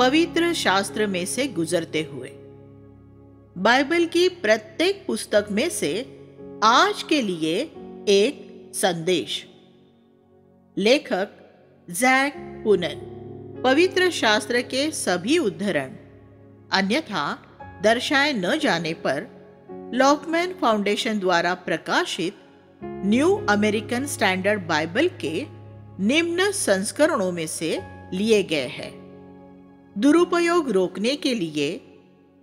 पवित्र शास्त्र में से गुजरते हुए। बाइबल की प्रत्येक पुस्तक में से आज के लिए एक संदेश। लेखक जैक पुनन पवित्र शास्त्र के सभी उद्धरण, अन्यथा दर्शाए न जाने पर लॉकमैन फाउंडेशन द्वारा प्रकाशित न्यू अमेरिकन स्टैंडर्ड बाइबल के निम्न संस्करणों में से लिए गए हैं। दुरुपयोग रोकने के लिए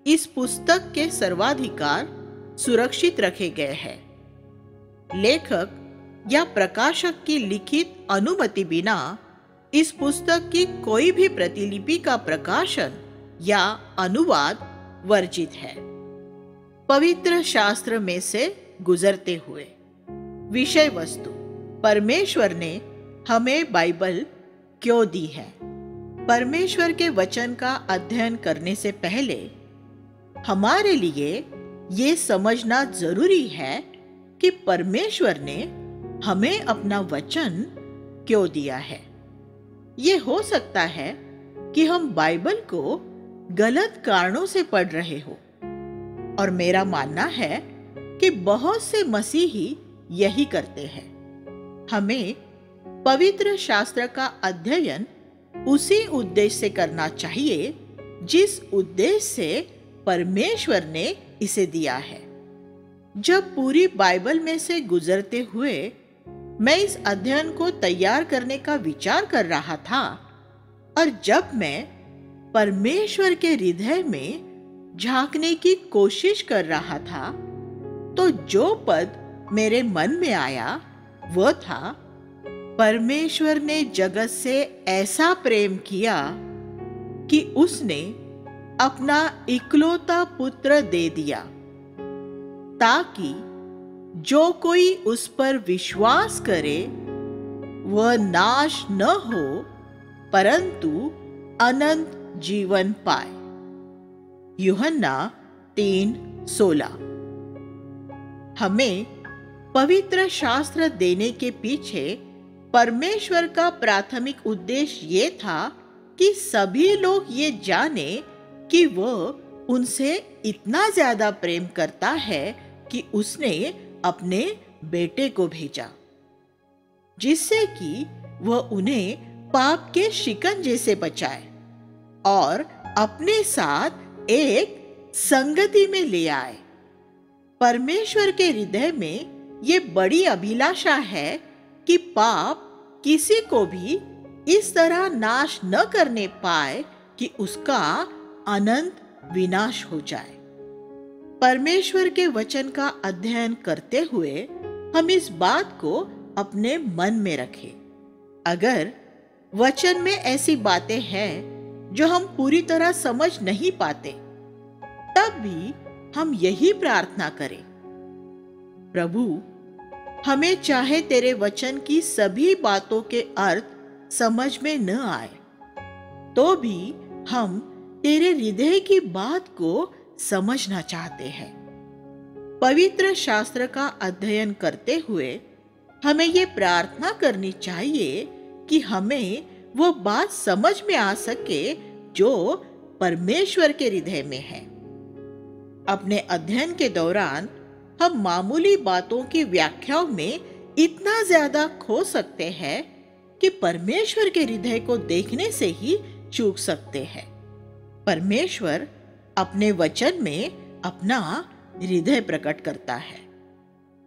इस पुस्तक के सर्वाधिकार सुरक्षित रखे गए हैं। लेखक या प्रकाशक की लिखित अनुमति बिना इस पुस्तक की कोई भी प्रतिलिपि का प्रकाशन या अनुवाद वर्जित है। पवित्र शास्त्र में से गुजरते हुए विषय वस्तु परमेश्वर ने हमें बाइबल क्यों दी है? परमेश्वर के वचन का अध्ययन करने से पहले, हमारे लिए ये समझना ज़रूरी है कि परमेश्वर ने हमें अपना वचन क्यों दिया है। ये हो सकता है कि हम बाइबल को गलत कारणों से पढ़ रहे हो और मेरा मानना है कि बहुत से मसीही यही करते हैं। हमें पवित्र शास्त्र का अध्ययन उसी उद्देश्य से करना चाहिए, जिस उद्देश्य से परमेश्वर ने इसे दिया है। जब पूरी बाइबल में से गुजरते हुए मैं इस अध्ययन को तैयार करने का विचार कर रहा था, और जब मैं परमेश्वर के हृदय में झांकने की कोशिश कर रहा था तो जो पद मेरे मन में आया, वह था परमेश्वर ने जगत से ऐसा प्रेम किया कि उसने अपना इकलौता पुत्र दे दिया, ताकि जो कोई उस पर विश्वास करे, वह नाश न हो, परंतु अनंत जीवन पाए। युहन्ना तीन सोलह। हमें पवित्र शास्त्र देने के पीछे परमेश्वर का प्राथमिक उद्देश्य ये था कि सभी लोग ये जाने कि वह उनसे इतना ज़्यादा प्रेम करता है कि उसने अपने बेटे को भेजा, जिससे कि वह उन्हें पाप के शिकंजे से बचाए और अपने साथ एक संगति में ले आए। परमेश्वर के हृदय में ये बड़ी अभिलाषा है कि पाप किसी को भी इस तरह नाश न करने पाए कि उसका अनंत विनाश हो जाए। परमेश्वर के वचन का अध्ययन करते हुए हम इस बात को अपने मन में रखें। अगर वचन में ऐसी बातें हैं जो हम पूरी तरह समझ नहीं पाते, तब भी हम यही प्रार्थना करें। प्रभु हमें चाहे तेरे वचन की सभी बातों के अर्थ समझ में न आए तो भी हम तेरे हृदय की बात को समझना चाहते हैं। पवित्र शास्त्र का अध्ययन करते हुए हमें ये प्रार्थना करनी चाहिए कि हमें वो बात समझ में आ सके जो परमेश्वर के हृदय में है। अपने अध्ययन के दौरान हम मामूली बातों की व्याख्याओं में इतना ज़्यादा खो सकते हैं कि परमेश्वर के हृदय को देखने से ही चूक सकते हैं। परमेश्वर अपने वचन में अपना हृदय प्रकट करता है।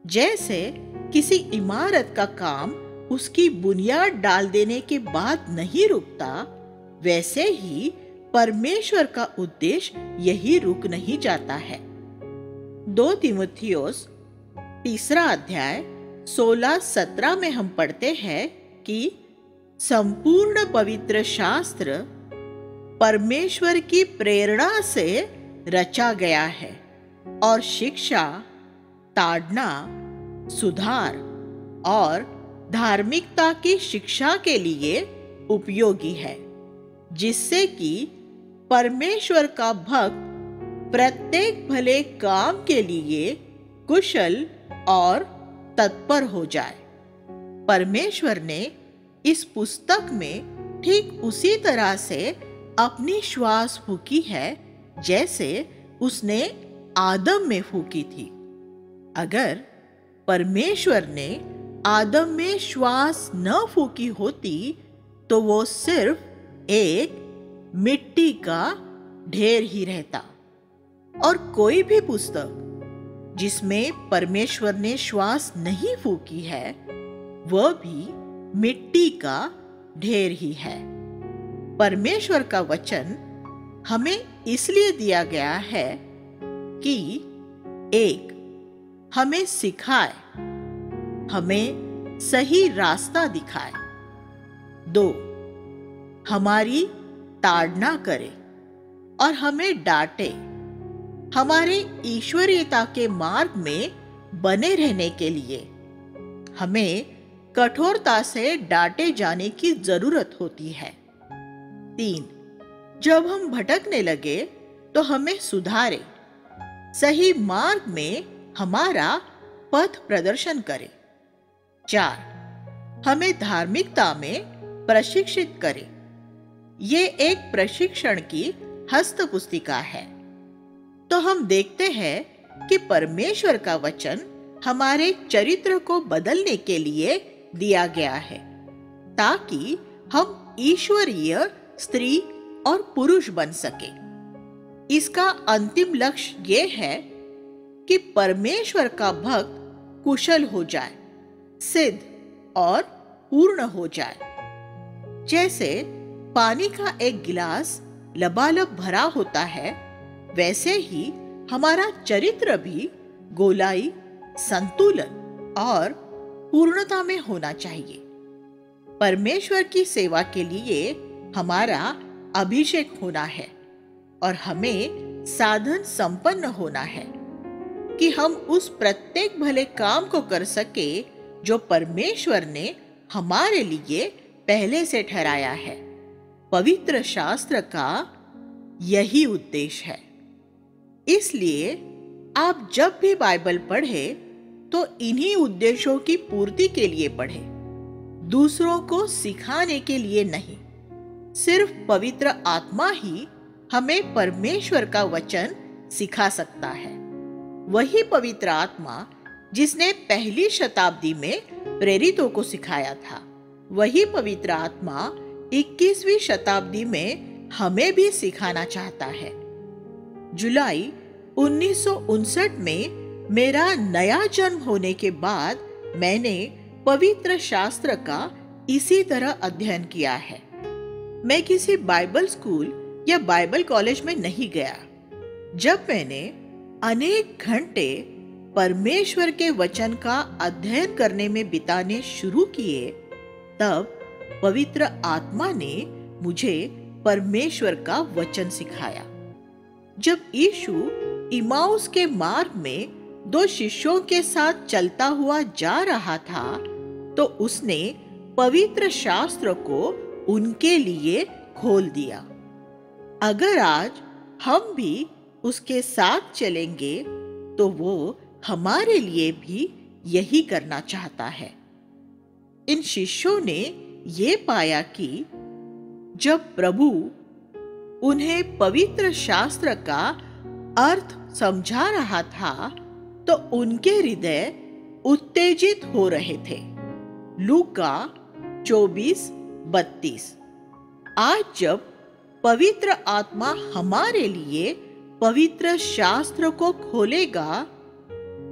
जैसे किसी इमारत का काम उसकी बुनियाद डाल देने के बाद नहीं रुकता, वैसे ही परमेश्वर का उद्देश्य यही रुक नहीं जाता है। दो तिमुथियोस, तीसरा अध्याय, सोलह सत्रह में हम पढ़ते हैं कि संपूर्ण पवित्र शास्त्र परमेश्वर की प्रेरणा से रचा गया है और शिक्षा, ताड़ना, सुधार और धार्मिकता की शिक्षा के लिए उपयोगी है, जिससे कि परमेश्वर का भक्त प्रत्येक भले काम के लिए कुशल और तत्पर हो जाए। परमेश्वर ने इस पुस्तक में ठीक उसी तरह से अपनी श्वास फूकी है, जैसे उसने आदम में फूकी थी। अगर परमेश्वर ने आदम में श्वास न फूकी होती तो वो सिर्फ़ एक मिट्टी का ढेर ही रहता। और कोई भी पुस्तक जिसमें परमेश्वर ने श्वास नहीं फूकी है, वह भी मिट्टी का ढेर ही है। परमेश्वर का वचन हमें इसलिए दिया गया है कि एक, हमें सिखाए, हमें सही रास्ता दिखाए। दो, हमारी ताड़ना करे और हमें डांटे। हमारे ईश्वरीयता के मार्ग में बने रहने के लिए हमें कठोरता से डांटे जाने की ज़रूरत होती है। तीन, जब हम भटकने लगे तो हमें सुधारे। सही मार्ग में हमारा पथ प्रदर्शन करे। चार, हमें धार्मिकता में प्रशिक्षित करे। ये एक प्रशिक्षण की हस्त पुस्तिका है। तो हम देखते हैं कि परमेश्वर का वचन हमारे चरित्र को बदलने के लिए दिया गया है, ताकि हम ईश्वरीय स्त्री और पुरुष बन सके। इसका अंतिम लक्ष्य ये है कि परमेश्वर का भक्त कुशल हो जाए, सिद्ध और पूर्ण हो जाए। जैसे पानी का एक गिलास लबालब भरा होता है वैसे ही हमारा चरित्र भी गोलाई, संतुलन और पूर्णता में होना चाहिए। परमेश्वर की सेवा के लिए हमारा अभिषेक होना है और हमें साधन संपन्न होना है कि हम उस प्रत्येक भले काम को कर सके जो परमेश्वर ने हमारे लिए पहले से ठहराया है। पवित्र शास्त्र का यही उद्देश्य है। इसलिए आप जब भी बाइबल पढ़े तो इन्हीं उद्देश्यों की पूर्ति के लिए पढ़े। दूसरों को सिखाने के लिए नहीं। सिर्फ़ पवित्र आत्मा ही हमें परमेश्वर का वचन सिखा सकता है। वही पवित्र आत्मा जिसने पहली शताब्दी में प्रेरितों को सिखाया था, वही पवित्र आत्मा 21वीं शताब्दी में हमें भी सिखाना चाहता है। जुलाई उन्नीस सौ उनसठ में मेरा नया जन्म होने के बाद मैंने पवित्र शास्त्र का इसी तरह अध्ययन किया है। मैं किसी बाइबल स्कूल या बाइबल कॉलेज में नहीं गया। जब मैंने अनेक घंटे परमेश्वर के वचन का अध्ययन करने में बिताने शुरू किए, तब पवित्र आत्मा ने मुझे परमेश्वर का वचन सिखाया। जब यीशु इमाउस के मार्ग में दो शिष्यों के साथ चलता हुआ जा रहा था तो उसने पवित्र शास्त्र को उनके लिए खोल दिया। अगर आज हम भी उसके साथ चलेंगे तो वो हमारे लिए भी यही करना चाहता है। इन शिष्यों ने ये पाया कि जब प्रभु उन्हें पवित्र शास्त्र का अर्थ समझा रहा था तो उनके हृदय उत्तेजित हो रहे थे। लूका चौबीस बत्तीस। आज जब पवित्र आत्मा हमारे लिए पवित्र शास्त्र को खोलेगा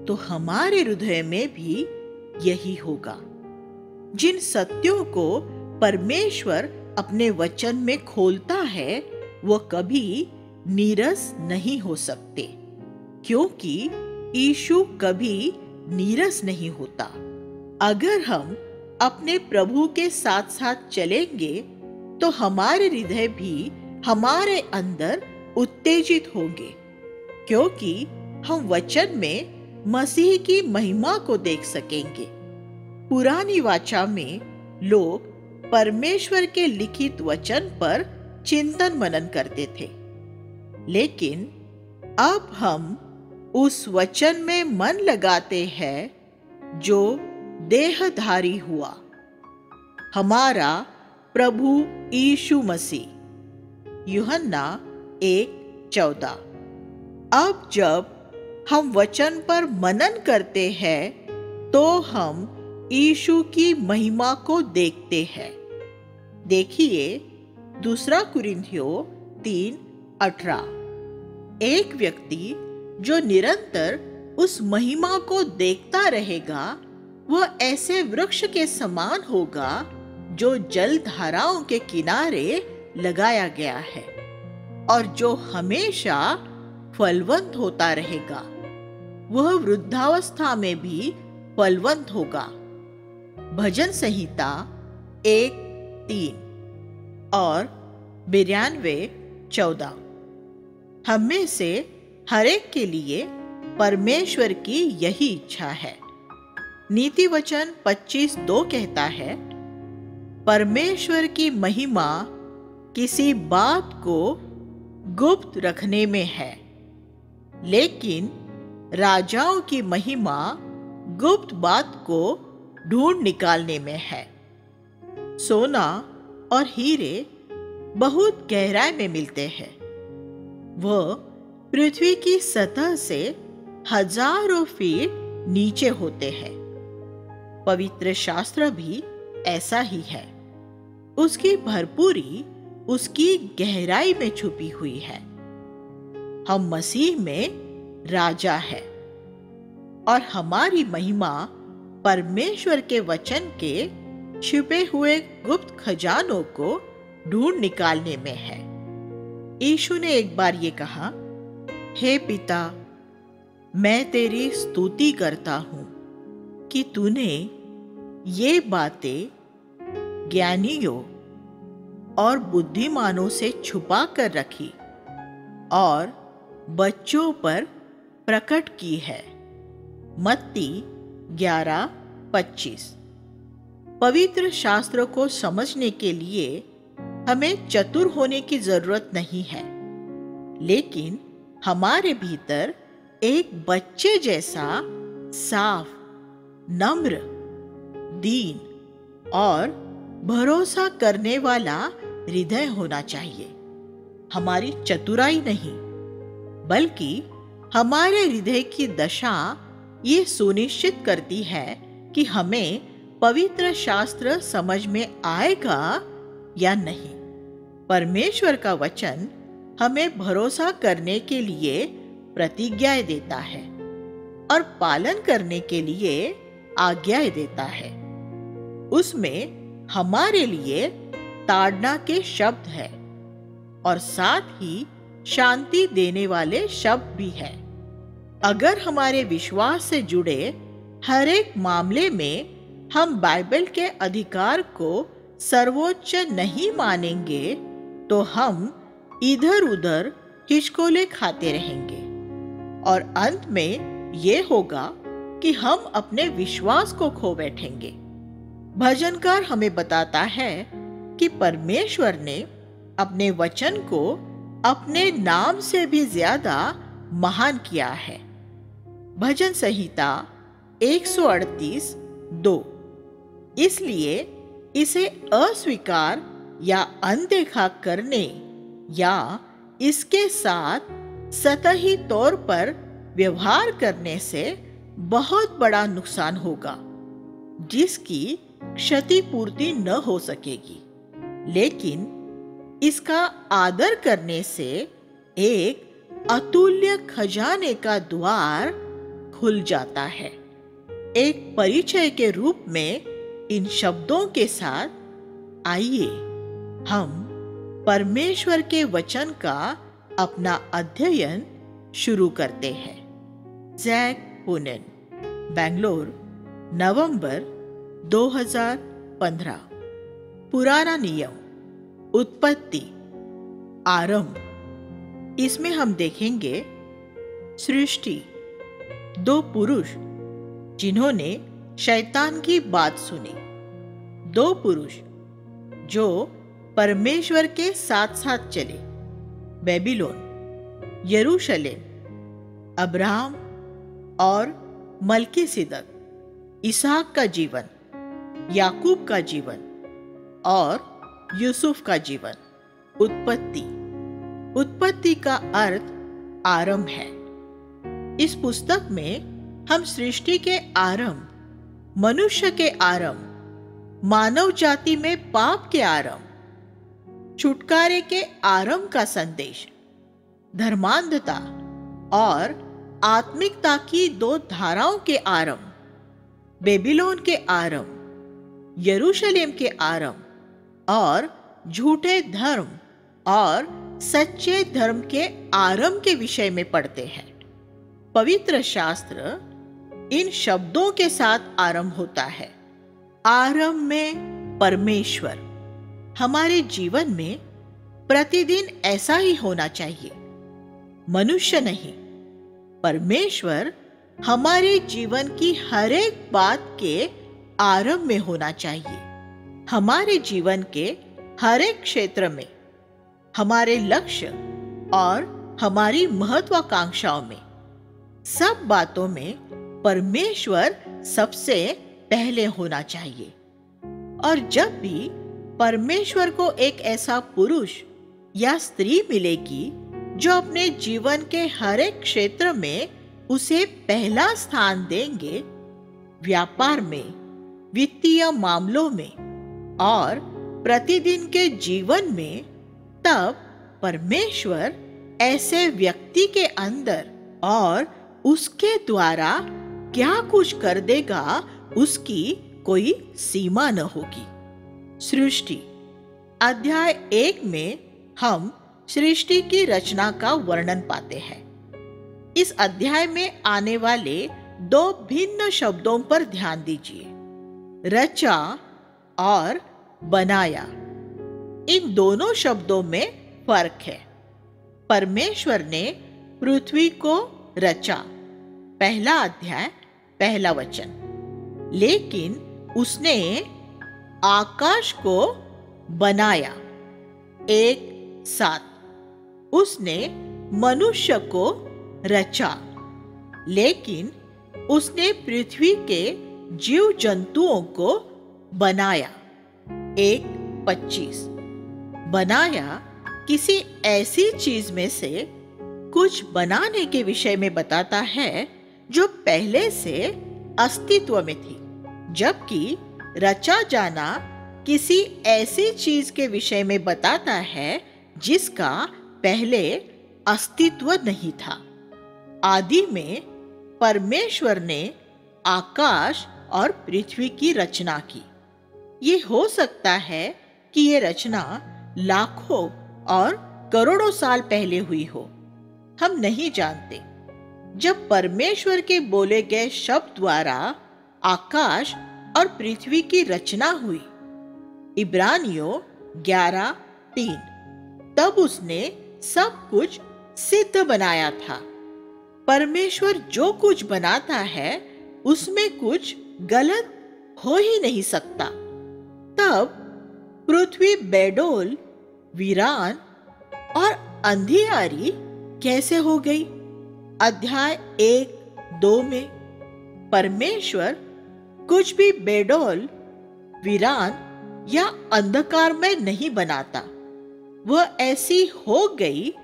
तो हमारे हृदय में भी यही होगा। जिन सत्यों को परमेश्वर अपने वचन में खोलता है, वो कभी नीरस नहीं हो सकते, क्योंकि ईशु कभी नीरस नहीं होता। अगर हम अपने प्रभु के साथ साथ चलेंगे तो हमारे हृदय भी हमारे अंदर उत्तेजित होंगे, क्योंकि हम वचन में मसीह की महिमा को देख सकेंगे। पुरानी वाचा में लोग परमेश्वर के लिखित वचन पर चिंतन मनन करते थे। लेकिन अब हम उस वचन में मन लगाते हैं जो देहधारी हुआ। हमारा प्रभु यीशु मसीह। युहन्ना एक चौदह। अब जब हम वचन पर मनन करते हैं तो हम यीशु की महिमा को देखते हैं। देखिए, दूसरा कुरिन्थियो तीन अठारह। एक व्यक्ति जो निरंतर उस महिमा को देखता रहेगा, वह ऐसे वृक्ष के समान होगा जो जल धाराओं के किनारे लगाया गया है और जो हमेशा फलवंत होता रहेगा। वह वृद्धावस्था में भी फलवंत होगा। भजन संहिता एक, तीन और बिरानवे, चौदह। हम में से हरेक के लिए परमेश्वर की यही इच्छा है। नीति वचन पच्चीस दो कहता है, परमेश्वर की महिमा किसी बात को गुप्त रखने में है, लेकिन राजाओं की महिमा गुप्त बात को ढूंढ निकालने में है। सोना और हीरे बहुत गहराई में मिलते हैं। वह पृथ्वी की सतह से हज़ारों फीट नीचे होते हैं। पवित्र शास्त्र भी ऐसा ही है। उसकी भरपूरी उसकी गहराई में छुपी हुई है। हम मसीह में राजा है और हमारी महिमा परमेश्वर के वचन के छिपे हुए गुप्त खजानों को ढूंढ निकालने में है। यीशु ने एक बार ये कहा, हे पिता, मैं तेरी स्तुति करता हूँ कि तूने ये बातें ज्ञानियों और बुद्धिमानों से छुपा कर रखी और बच्चों पर प्रकट की है। मत्ती ग्यारह पच्चीस। पवित्र शास्त्र को समझने के लिए हमें चतुर होने की ज़रूरत नहीं है। लेकिन हमारे भीतर एक बच्चे जैसा साफ़, नम्र, दीन और भरोसा करने वाला हृदय होना चाहिए। हमारी चतुराई नहीं, बल्कि हमारे हृदय की दशा ये सुनिश्चित करती है कि हमें पवित्र शास्त्र समझ में आएगा या नहीं। परमेश्वर का वचन हमें भरोसा करने के लिए प्रतिज्ञाएँ देता है और पालन करने के लिए आज्ञाएँ देता है। उसमें हमारे लिए ताड़ना के शब्द है और साथ ही शांति देने वाले शब्द भी है। अगर हमारे विश्वास से जुड़े हर एक मामले में हम बाइबल के अधिकार को सर्वोच्च नहीं मानेंगे तो हम इधर उधर हिचकोले खाते रहेंगे। और अंत में ये होगा कि हम अपने विश्वास को खो बैठेंगे। भजनकार हमें बताता है कि परमेश्वर ने अपने वचन को अपने नाम से भी ज़्यादा महान किया है। भजन संहिता 138 दो। इसलिए इसे अस्वीकार या अनदेखा करने या इसके साथ सतही तौर पर व्यवहार करने से बहुत बड़ा नुकसान होगा, जिसकी क्षतिपूर्ति न हो सकेगी। लेकिन इसका आदर करने से एक अतुल्य खजाने का द्वार खुल जाता है। एक परिचय के रूप में इन शब्दों के साथ आइए। हम परमेश्वर के वचन का अपना अध्ययन शुरू करते हैं। जैक पुनन बेंगलोर, नवंबर 2015 पुराना नियम, उत्पत्ति, आरंभ। इसमें हम देखेंगे सृष्टि, दो पुरुष जिन्होंने शैतान की बात सुनी। दो पुरुष जो परमेश्वर के साथ साथ चले। बेबीलोन, यरूशलेम, अब्राहम और मलकी सिदक इसहाक का जीवन, याकूब का जीवन और यूसुफ का जीवन। उत्पत्ति उत्पत्ति का अर्थ आरंभ है। इस पुस्तक में हम सृष्टि के आरंभ, मनुष्य के आरंभ, मानव जाति में पाप के आरंभ छुटकारे के आरंभ का संदेश। धर्मांधता और आत्मिकता की दो धाराओं के आरंभ, बेबीलोन के आरंभ, यरूशलेम के आरंभ और झूठे धर्म और सच्चे धर्म के आरंभ के विषय में पढ़ते हैं। पवित्र शास्त्र इन शब्दों के साथ आरंभ होता है। आरंभ में परमेश्वर। हमारे जीवन में प्रतिदिन ऐसा ही होना चाहिए। मनुष्य नहीं, परमेश्वर हमारे जीवन की हर एक बात के आरंभ में होना चाहिए। हमारे जीवन के हर एक क्षेत्र में, हमारे लक्ष्य और हमारी महत्वाकांक्षाओं में, सब बातों में परमेश्वर सबसे पहले होना चाहिए। और जब भी परमेश्वर को एक ऐसा पुरुष या स्त्री मिलेगी जो अपने जीवन के हर एक क्षेत्र में उसे पहला स्थान देंगे व्यापार में, वित्तीय मामलों में और प्रतिदिन के जीवन में। तब परमेश्वर ऐसे व्यक्ति के अंदर और उसके द्वारा क्या कुछ कर देगा, उसकी कोई सीमा न होगी। सृष्टि। अध्याय एक में हम सृष्टि की रचना का वर्णन पाते हैं। इस अध्याय में आने वाले दो भिन्न शब्दों पर ध्यान दीजिए। रचा और बनाया। इन दोनों शब्दों में फ़र्क है। परमेश्वर ने पृथ्वी को रचा। पहला अध्याय, पहला वचन। लेकिन उसने आकाश को बनाया। एक साथ। उसने मनुष्य को रचा। लेकिन उसने पृथ्वी के जीव जंतुओं को बनाया। एक पच्चीस। बनाया किसी ऐसी चीज़ में से कुछ बनाने के विषय में बताता है जो पहले से अस्तित्व में थी, जबकि रचा जाना किसी ऐसी चीज़ के विषय में बताता है जिसका पहले अस्तित्व नहीं था। आदि में परमेश्वर ने आकाश और पृथ्वी की रचना की। ये हो सकता है कि ये रचना लाखों और करोड़ों साल पहले हुई हो। हम नहीं जानते। जब परमेश्वर के बोले गए शब्द द्वारा आकाश और पृथ्वी की रचना हुई। इब्रानियों ग्यारह तीन। तब उसने सब कुछ सिद्ध बनाया था। परमेश्वर जो कुछ बनाता है, उसमें कुछ गलत हो ही नहीं सकता। तब पृथ्वी बेडोल, वीरान और अंधियारी कैसे हो गई? अध्याय एक दो में, परमेश्वर कुछ भी बेडोल, वीरान या अंधकार में नहीं बनाता। वह ऐसी हो गई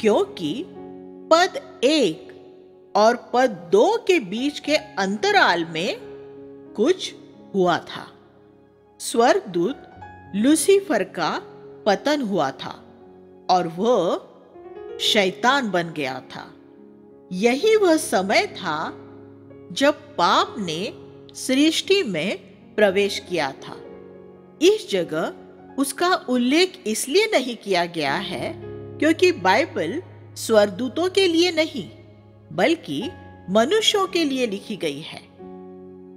क्योंकि पद एक और पद दो के बीच के अंतराल में कुछ हुआ था। स्वर्गदूत लूसीफर का पतन हुआ था और वह शैतान बन गया था। यही वह समय था जब पाप ने सृष्टि में प्रवेश किया था। इस जगह उसका उल्लेख इसलिए नहीं किया गया है क्योंकि बाइबल स्वरदूतों के लिए नहीं, बल्कि मनुष्यों के लिए लिखी गई है।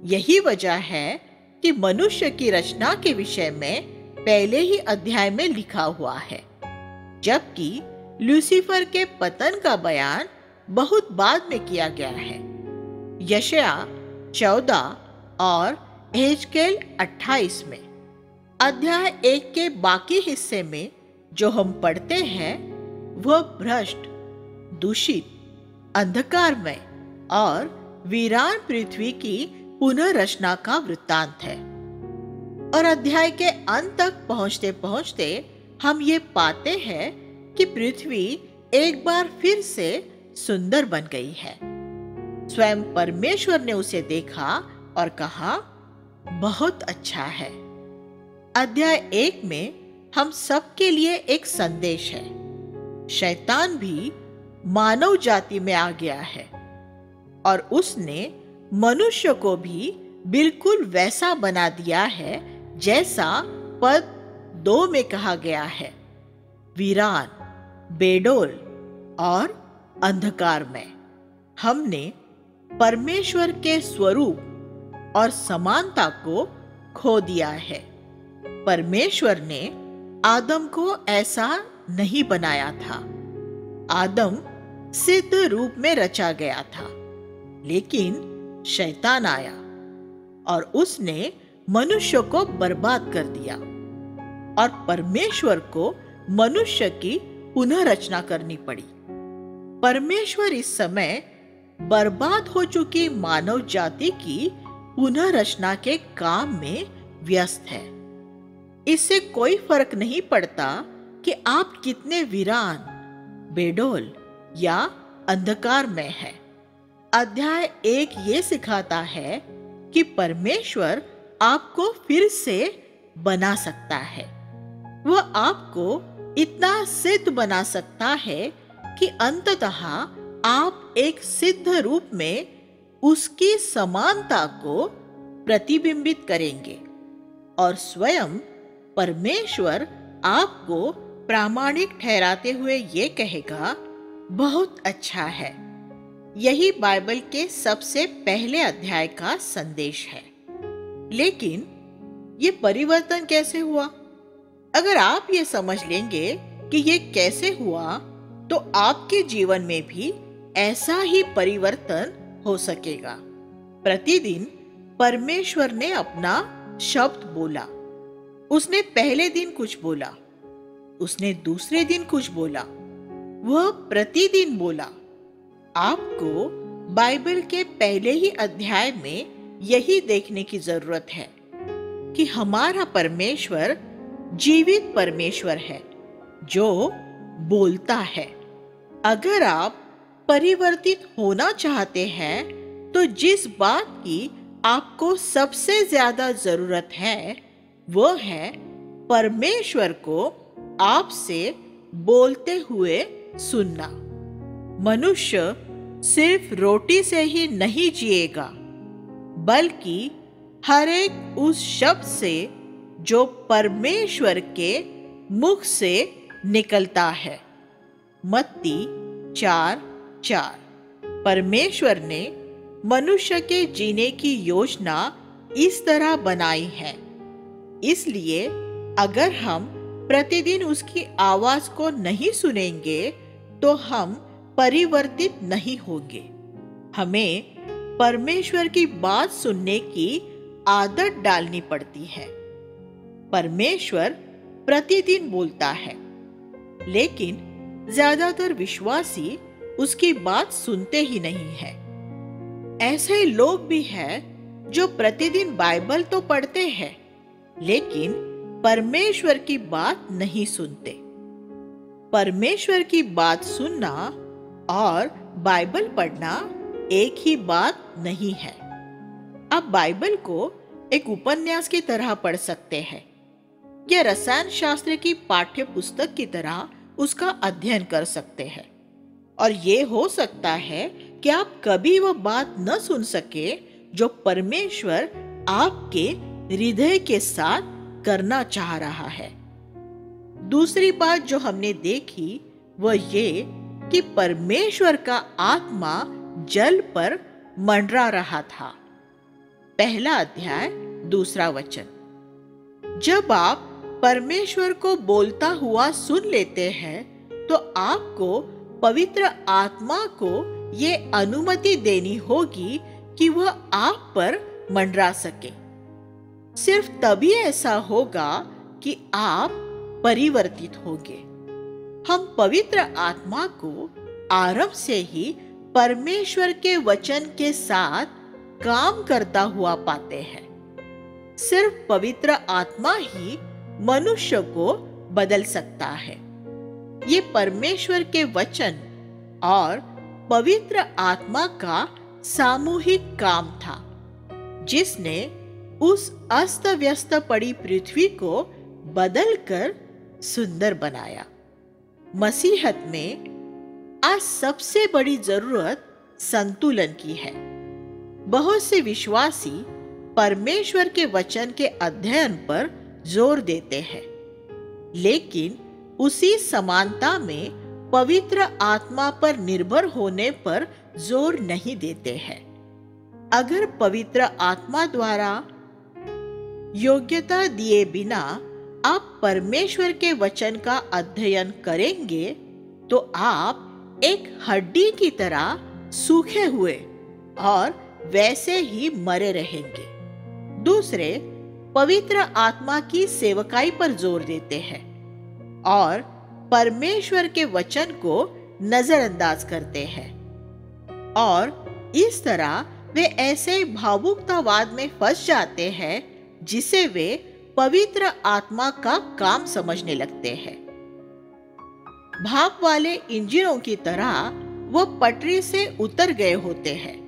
यही वजह है कि मनुष्य की रचना के विषय में पहले ही अध्याय में लिखा हुआ है, जबकि लूसीफर के पतन का बयान बहुत बाद में किया गया है। यशया चौदह और हेजकेल अट्ठाईस में। अध्याय एक के बाकी हिस्से में जो हम पढ़ते हैं, वह भ्रष्ट, दूषित, अंधकारमय और वीरान पृथ्वी की पुनर्रचना का वृत्तांत है। और अध्याय के अंत तक पहुँचते पहुँचते हम ये पाते हैं कि पृथ्वी एक बार फिर से सुंदर बन गई है। स्वयं परमेश्वर ने उसे देखा और कहा, बहुत अच्छा है। अध्याय एक में हम सबके लिए एक संदेश है। शैतान भी मानव जाति में आ गया है और उसने मनुष्य को भी बिल्कुल वैसा बना दिया है जैसा पद दो में कहा गया है, वीरान, बेडोल और अंधकार में हमने परमेश्वर के स्वरूप और समानता को खो दिया है। परमेश्वर ने आदम को ऐसा नहीं बनाया था। आदम सिद्ध रूप में रचा गया था, लेकिन शैतान आया और उसने मनुष्य को बर्बाद कर दिया और परमेश्वर को मनुष्य की पुनः रचना करनी पड़ी। परमेश्वर इस समय बर्बाद हो चुकी मानव जाति की पुनः रचना के काम में व्यस्त है इससे कोई फ़र्क नहीं पड़ता कि आप कितने वीरान, बेडोल या अंधकार में हैं। अध्याय एक ये सिखाता है कि परमेश्वर आपको फिर से बना सकता है वह आपको इतना सिद्ध बना सकता है कि अंततः आप एक सिद्ध रूप में उसकी समानता को प्रतिबिंबित करेंगे और स्वयं परमेश्वर आपको प्रामाणिक ठहराते हुए ये कहेगा, बहुत अच्छा है। यही बाइबल के सबसे पहले अध्याय का संदेश है। लेकिन ये परिवर्तन कैसे हुआ? अगर आप ये समझ लेंगे कि ये कैसे हुआ तो आपके जीवन में भी ऐसा ही परिवर्तन हो सकेगा। प्रतिदिन परमेश्वर ने अपना शब्द बोला। उसने पहले दिन कुछ बोला, उसने दूसरे दिन कुछ बोला, वह प्रतिदिन बोला। आपको बाइबल के पहले ही अध्याय में यही देखने की ज़रूरत है कि हमारा परमेश्वर जीवित परमेश्वर है, जो बोलता है। अगर आप परिवर्तित होना चाहते हैं तो जिस बात की आपको सबसे ज़्यादा ज़रूरत है वो है परमेश्वर को आपसे बोलते हुए सुनना। मनुष्य सिर्फ़ रोटी से ही नहीं जिएगा, बल्कि हर एक उस शब्द से जो परमेश्वर के मुख से निकलता है। मत्ती चार चार। परमेश्वर ने मनुष्य के जीने की योजना इस तरह बनाई है। इसलिए अगर हम प्रतिदिन उसकी आवाज़ को नहीं सुनेंगे तो हम परिवर्तित नहीं होंगे। हमें परमेश्वर की बात सुनने की आदत डालनी पड़ती है। परमेश्वर प्रतिदिन बोलता है, लेकिन ज़्यादातर विश्वासी उसकी बात सुनते ही नहीं है। ऐसे लोग भी हैं जो प्रतिदिन बाइबल तो पढ़ते हैं, लेकिन परमेश्वर की बात नहीं सुनते। परमेश्वर की बात सुनना और बाइबल पढ़ना एक ही बात नहीं है। आप बाइबल को एक उपन्यास की तरह पढ़ सकते हैं। या रसायन शास्त्र की पाठ्य पुस्तक की तरह उसका अध्ययन कर सकते हैं। और ये हो सकता है कि आप कभी वह बात न सुन सके जो परमेश्वर आपके हृदय के साथ करना चाह रहा है। दूसरी बात जो हमने देखी, वह ये कि परमेश्वर का आत्मा जल पर मंडरा रहा था। पहला अध्याय, दूसरा वचन। जब आप परमेश्वर को बोलता हुआ सुन लेते हैं तो आपको पवित्र आत्मा को ये अनुमति देनी होगी कि वह आप पर मंडरा सके। सिर्फ़ तभी ऐसा होगा कि आप परिवर्तित होंगे। हम पवित्र आत्मा को आरंभ से ही परमेश्वर के वचन के साथ काम करता हुआ पाते हैं। सिर्फ़ पवित्र आत्मा ही मनुष्य को बदल सकता है। ये परमेश्वर के वचन और पवित्र आत्मा का सामूहिक काम था, जिसने उस अस्त व्यस्त पड़ी पृथ्वी को बदलकर सुंदर बनाया। मसीहत में आज सबसे बड़ी ज़रूरत संतुलन की है। बहुत से विश्वासी परमेश्वर के वचन के अध्ययन पर ज़ोर देते हैं, लेकिन उसी समानता में पवित्र आत्मा पर निर्भर होने पर ज़ोर नहीं देते हैं। अगर पवित्र आत्मा द्वारा योग्यता दिए बिना आप परमेश्वर के वचन का अध्ययन करेंगे तो आप एक हड्डी की तरह सूखे हुए और वैसे ही मरे रहेंगे। दूसरे, पवित्र आत्मा की सेवकाई पर ज़ोर देते हैं। और परमेश्वर के वचन को नजरअंदाज करते हैं। और इस तरह वे ऐसे भावुकतावाद में फंस जाते हैं, जिसे वे पवित्र आत्मा का काम समझने लगते हैं। भाप वाले इंजनों की तरह वो पटरी से उतर गए होते हैं,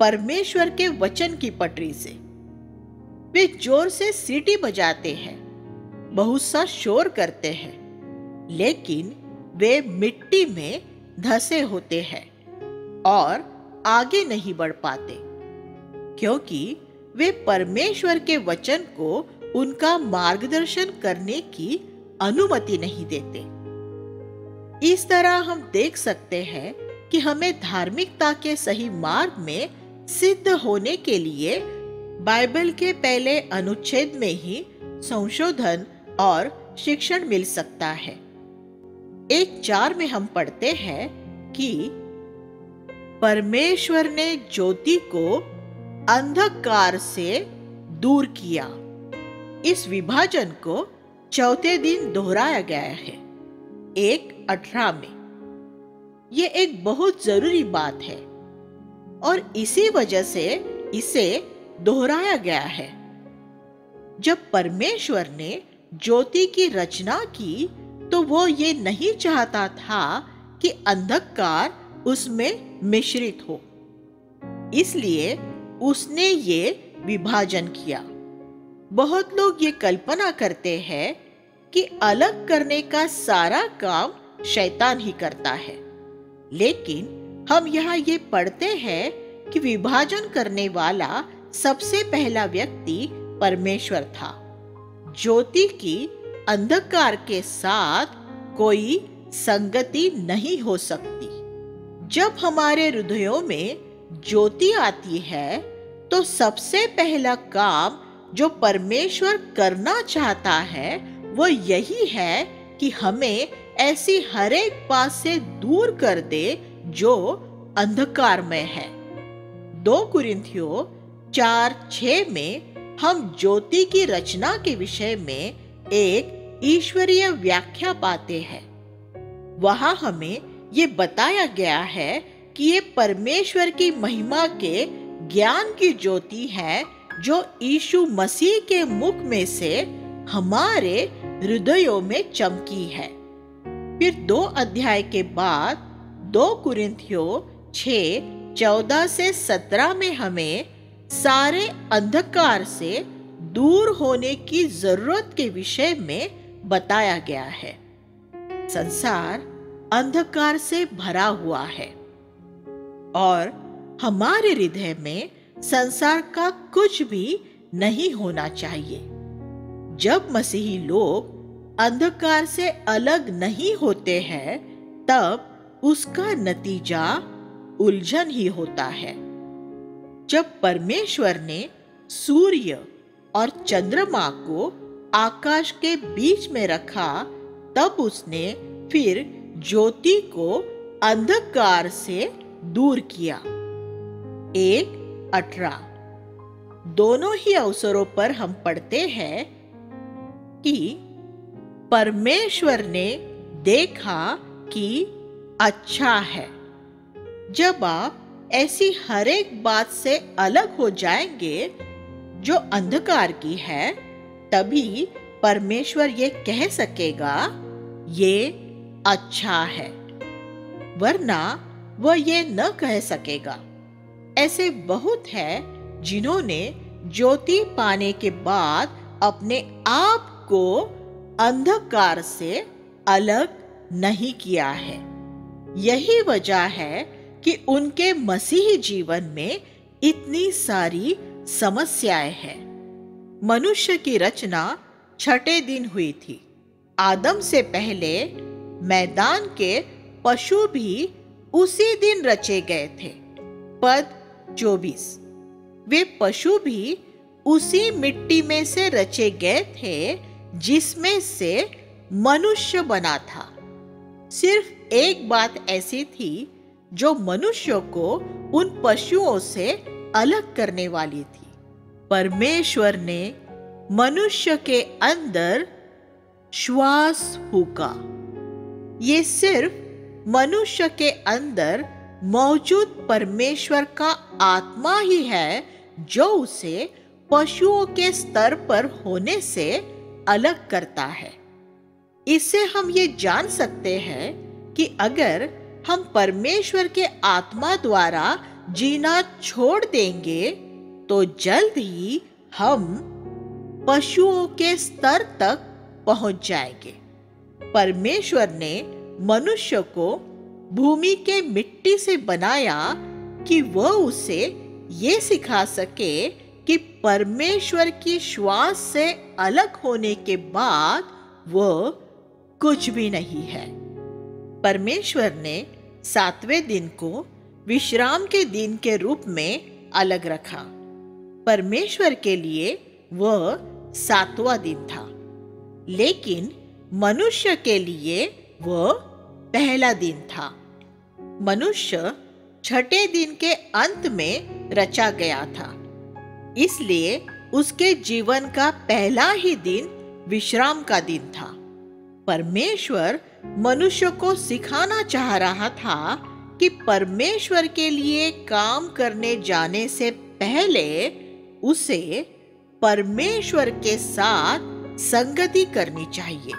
परमेश्वर के वचन की पटरी से। वे ज़ोर से सीटी बजाते हैं। बहुत सा शोर करते हैं, लेकिन वे मिट्टी में धसे होते हैं और आगे नहीं बढ़ पाते, क्योंकि वे परमेश्वर के वचन को उनका मार्गदर्शन करने की अनुमति नहीं देते। इस तरह हम देख सकते हैं कि हमें धार्मिकता के सही मार्ग में सिद्ध होने के लिए बाइबल के पहले अनुच्छेद में ही संशोधन और शिक्षण मिल सकता है। एक चार में हम पढ़ते हैं कि परमेश्वर ने ज्योति को अंधकार से दूर किया। इस विभाजन को चौथे दिन दोहराया गया है, एक अठारह में। यह एक बहुत ज़रूरी बात है और इसी वजह से इसे दोहराया गया है। जब परमेश्वर ने ज्योति की रचना की तो वो ये नहीं चाहता था कि अंधकार उसमें मिश्रित हो। इसलिए उसने ये विभाजन किया। बहुत लोग ये कल्पना करते हैं कि अलग करने का सारा काम शैतान ही करता है। लेकिन हम यहाँ ये पढ़ते हैं कि विभाजन करने वाला सबसे पहला व्यक्ति परमेश्वर था। ज्योति की अंधकार के साथ कोई संगति नहीं हो सकती। जब हमारे हृदयों में ज्योति आती है तो सबसे पहला काम जो परमेश्वर करना चाहता है, वो यही है कि हमें ऐसी हर एक बात से दूर कर दे जो अंधकार में है। दो कुरिंथियो चार छ में हम ज्योति की रचना के विषय में एक ईश्वरीय व्याख्या पाते हैं। वहाँ हमें ये बताया गया है कि ये परमेश्वर की महिमा के ज्ञान की ज्योति है जो यीशु मसीह के मुख में से हमारे हृदयों में चमकी है। फिर दो अध्याय के बाद दो कुरिंथियो छ, चौदह से सत्रह में हमें सारे अंधकार से दूर होने की ज़रूरत के विषय में बताया गया है। संसार अंधकार से भरा हुआ है। और हमारे हृदय में संसार का कुछ भी नहीं होना चाहिए। जब मसीही लोग अंधकार से अलग नहीं होते हैं, तब उसका नतीजा उलझन ही होता है। जब परमेश्वर ने सूर्य और चंद्रमा को आकाश के बीच में रखा, तब उसने फिर ज्योति को अंधकार से दूर किया। एक, अठारह। दोनों ही अवसरों पर हम पढ़ते हैं कि परमेश्वर ने देखा कि अच्छा है। जब आप ऐसी हर एक बात से अलग हो जाएँगे जो अंधकार की है, तभी परमेश्वर ये कह सकेगा, ये अच्छा है। वरना वह ये न कह सकेगा। ऐसे बहुत है जिन्होंने ज्योति पाने के बाद अपने आप को अंधकार से अलग नहीं किया है। यही वजह है कि उनके मसीही जीवन में इतनी सारी समस्याएँ हैं। मनुष्य की रचना छठे दिन हुई थी। आदम से पहले मैदान के पशु भी उसी दिन रचे गए थे। पद चौबीस। वे पशु भी उसी मिट्टी में से रचे गए थे, जिसमें से मनुष्य बना था। सिर्फ़ एक बात ऐसी थी जो मनुष्य को उन पशुओं से अलग करने वाली थी। परमेश्वर ने मनुष्य के अंदर श्वास फूका। ये सिर्फ़ मनुष्य के अंदर मौजूद परमेश्वर का आत्मा ही है, जो उसे पशुओं के स्तर पर होने से अलग करता है। इससे हम ये जान सकते हैं कि अगर हम परमेश्वर के आत्मा द्वारा जीना छोड़ देंगे तो जल्द ही हम पशुओं के स्तर तक पहुँच जाएँगे। परमेश्वर ने मनुष्य को भूमि के मिट्टी से बनाया कि वह उसे ये सिखा सके कि परमेश्वर की श्वास से अलग होने के बाद वह कुछ भी नहीं है। परमेश्वर ने सातवें दिन को विश्राम के दिन के रूप में अलग रखा। परमेश्वर के लिए वह सातवां दिन था। लेकिन मनुष्य के लिए वह पहला दिन था। मनुष्य छठे दिन के अंत में रचा गया था। इसलिए उसके जीवन का पहला ही दिन विश्राम का दिन था। परमेश्वर मनुष्य को सिखाना चाह रहा था कि परमेश्वर के लिए काम करने जाने से पहले उसे परमेश्वर के साथ संगति करनी चाहिए।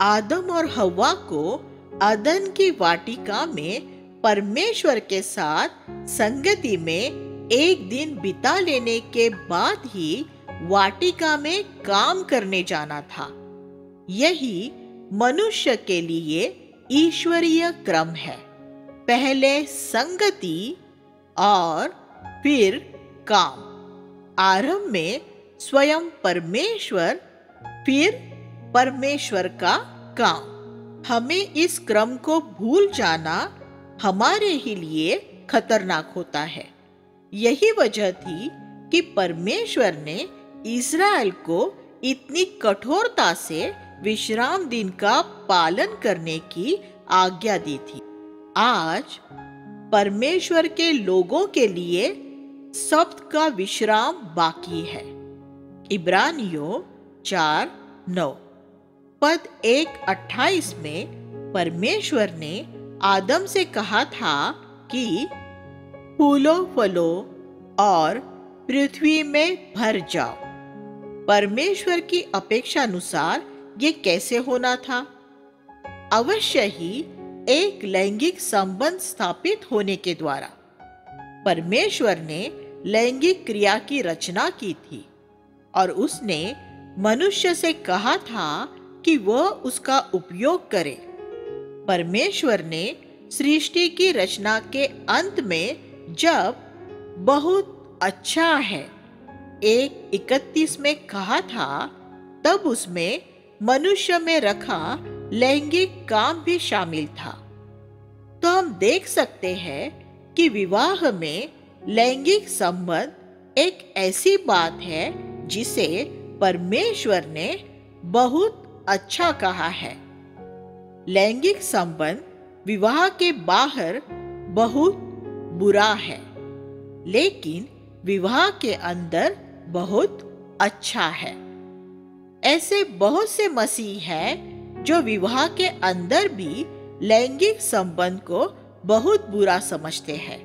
आदम और हवा को अदन की वाटिका में परमेश्वर के साथ संगति में एक दिन बिता लेने के बाद ही वाटिका में काम करने जाना था। यही मनुष्य के लिए ईश्वरीय क्रम है। पहले संगति और फिर काम। आरंभ में स्वयं परमेश्वर, फिर परमेश्वर का काम। हमें इस क्रम को भूल जाना हमारे ही लिए खतरनाक होता है। यही वजह थी कि परमेश्वर ने इसराइल को इतनी कठोरता से विश्राम दिन का पालन करने की आज्ञा दी थी। आज परमेश्वर के लोगों के लिए सप्त का विश्राम बाकी है। इब्रानियों चार नौ। पद एक अट्ठाईस में परमेश्वर ने आदम से कहा था कि फूलों, फलों और पृथ्वी में भर जाओ। परमेश्वर की अपेक्षा अनुसार ये कैसे होना था? अवश्य ही एक लैंगिक संबंध स्थापित होने के द्वारा। परमेश्वर ने लैंगिक क्रिया की रचना की थी और उसने मनुष्य से कहा था कि वह उसका उपयोग करे। परमेश्वर ने सृष्टि की रचना के अंत में जब बहुत अच्छा है, एक इकतीस में कहा था, तब उसमें मनुष्य में रखा लैंगिक काम भी शामिल था। तो हम देख सकते हैं कि विवाह में लैंगिक संबंध एक ऐसी बात है जिसे परमेश्वर ने बहुत अच्छा कहा है। लैंगिक संबंध विवाह के बाहर बहुत बुरा है, लेकिन विवाह के अंदर बहुत अच्छा है। ऐसे बहुत से मसीह हैं जो विवाह के अंदर भी लैंगिक संबंध को बहुत बुरा समझते हैं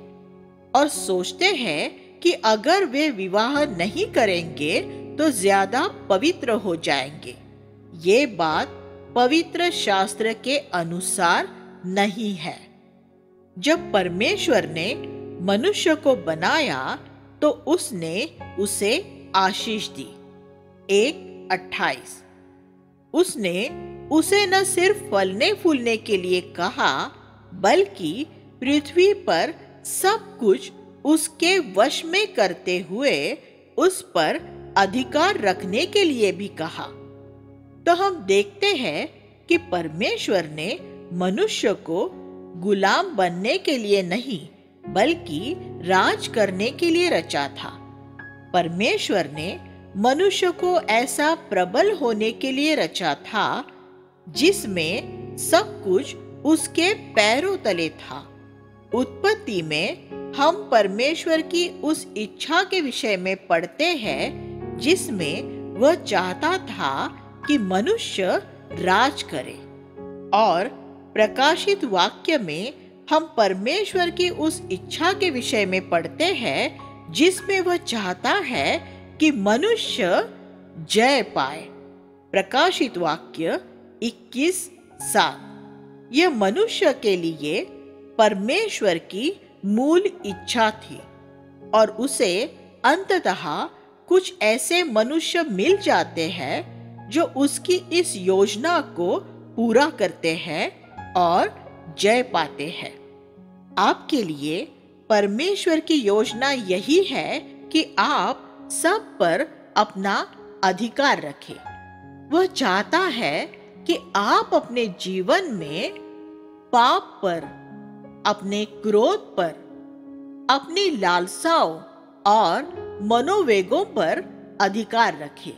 और सोचते हैं कि अगर वे विवाह नहीं करेंगे तो ज़्यादा पवित्र हो जाएँगे। ये बात पवित्र शास्त्र के अनुसार नहीं है। जब परमेश्वर ने मनुष्य को बनाया तो उसने उसे आशीष दी। एक अट्ठाईस। उसने उसे न सिर्फ़ फलने फूलने के लिए कहा, बल्कि पृथ्वी पर सब कुछ उसके वश में करते हुए उस पर अधिकार रखने के लिए भी कहा। तो हम देखते हैं कि परमेश्वर ने मनुष्य को गुलाम बनने के लिए नहीं, बल्कि राज करने के लिए रचा था। परमेश्वर ने मनुष्य को ऐसा प्रबल होने के लिए रचा था, जिसमें सब कुछ उसके पैरों तले था। उत्पत्ति में हम परमेश्वर की उस इच्छा के विषय में पढ़ते हैं, जिसमें वह चाहता था कि मनुष्य राज करे। और प्रकाशित वाक्य में हम परमेश्वर की उस इच्छा के विषय में पढ़ते हैं, जिसमें वह चाहता है कि मनुष्य जय पाए। प्रकाशित वाक्य 21 सात। यह मनुष्य के लिए परमेश्वर की मूल इच्छा थी और उसे अंततः कुछ ऐसे मनुष्य मिल जाते हैं जो उसकी इस योजना को पूरा करते हैं और जय पाते हैं। आपके लिए परमेश्वर की योजना यही है कि आप सब पर अपना अधिकार रखे। वह चाहता है कि आप अपने जीवन में पाप पर, अपने क्रोध पर, अपनी लालसाओं और मनोवेगों पर अधिकार रखें।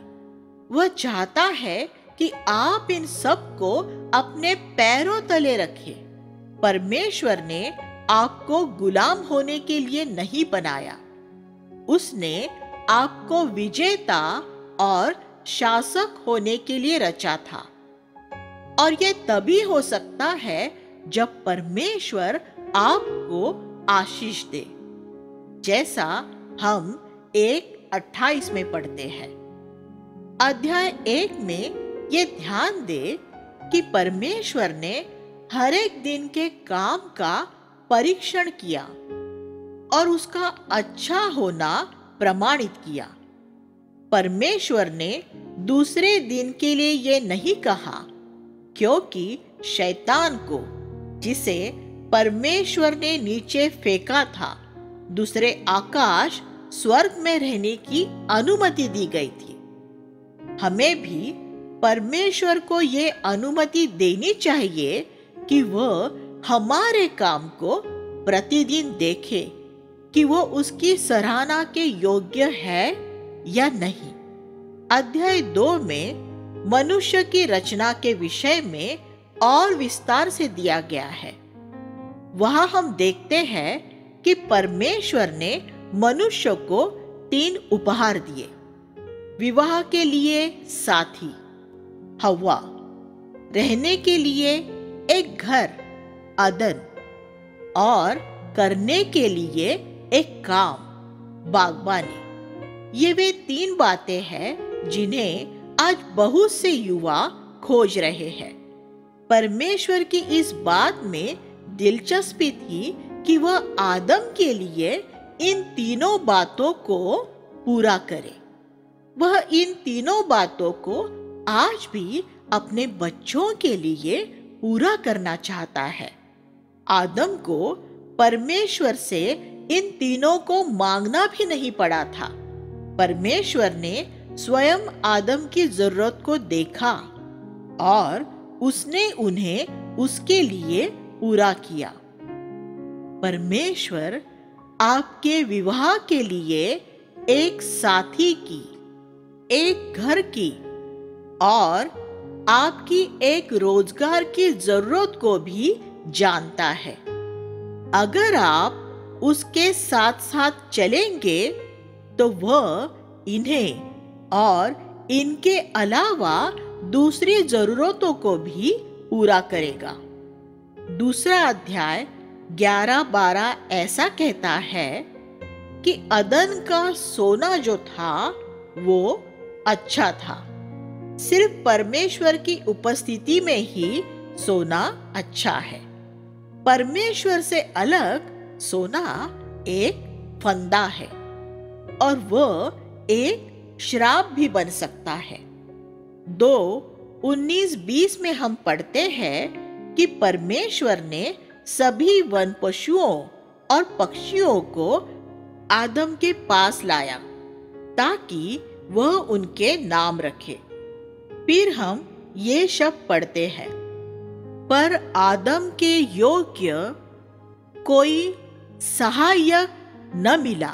वह चाहता है कि आप इन सबको अपने पैरों तले रखें। परमेश्वर ने आपको गुलाम होने के लिए नहीं बनाया। उसने आपको विजेता और शासक होने के लिए रचा था। और यह तभी हो सकता है जब परमेश्वर आपको आशीष दे, जैसा हम एक अट्ठाईस में पढ़ते हैं। अध्याय एक में ये ध्यान दे कि परमेश्वर ने हर एक दिन के काम का परीक्षण किया और उसका अच्छा होना प्रमाणित किया। परमेश्वर ने दूसरे दिन के लिए ये नहीं कहा, क्योंकि शैतान को, जिसे परमेश्वर ने नीचे फेंका था, दूसरे आकाश स्वर्ग में रहने की अनुमति दी गई थी। हमें भी परमेश्वर को ये अनुमति देनी चाहिए कि वह हमारे काम को प्रतिदिन देखे। कि वो उसकी सराहना के योग्य है या नहीं। अध्याय दो में मनुष्य की रचना के विषय में और विस्तार से दिया गया है। वहाँ हम देखते हैं कि परमेश्वर ने मनुष्य को तीन उपहार दिए। विवाह के लिए साथी, हवा, रहने के लिए एक घर, अदन और करने के लिए एक काम, बागबानी। ये वे तीन बातें हैं जिन्हें आज बहुत से युवा खोज रहे हैं। परमेश्वर की इस बात में दिलचस्पी थी कि वह आदम के लिए इन तीनों बातों को पूरा करे। वह इन तीनों बातों को आज भी अपने बच्चों के लिए पूरा करना चाहता है। आदम को परमेश्वर से इन तीनों को मांगना भी नहीं पड़ा था। परमेश्वर ने स्वयं आदम की ज़रूरत को देखा और उसने उन्हें उसके लिए पूरा किया। परमेश्वर आपके विवाह के लिए एक साथी की, एक घर की और आपकी एक रोज़गार की ज़रूरत को भी जानता है। अगर आप उसके साथ साथ चलेंगे तो वह इन्हें और इनके अलावा दूसरी जरूरतों को भी पूरा करेगा। दूसरा अध्याय ग्यारह बारह ऐसा कहता है कि अदन का सोना जो था, वो अच्छा था। सिर्फ़ परमेश्वर की उपस्थिति में ही सोना अच्छा है। परमेश्वर से अलग सोना एक फंदा है और वह एक श्राप भी बन सकता है। दो, उन्नीस बीस में हम पढ़ते हैं कि परमेश्वर ने सभी वन पशुओं और पक्षियों को आदम के पास लाया ताकि वह उनके नाम रखे। फिर हम ये शब्द पढ़ते हैं, पर आदम के योग्य कोई सहायक न मिला।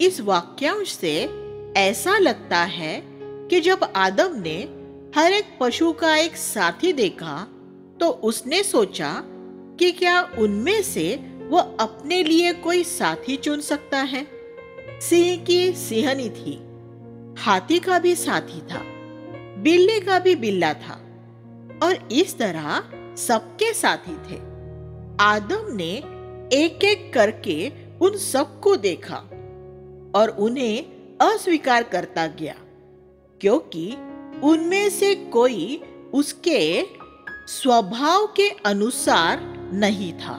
इस वाक्यांश से ऐसा लगता है कि जब आदम ने हर एक पशु का एक साथी देखा तो उसने सोचा कि क्या उनमें से वह अपने लिए कोई साथी चुन सकता है। सिंह की सिंहनी थी, हाथी का भी साथी था, बिल्ली का भी बिल्ला था, और इस तरह सबके साथी थे। आदम ने एक एक करके उन सबको देखा और उन्हें अस्वीकार करता गया, क्योंकि उनमें से कोई उसके स्वभाव के अनुसार नहीं था।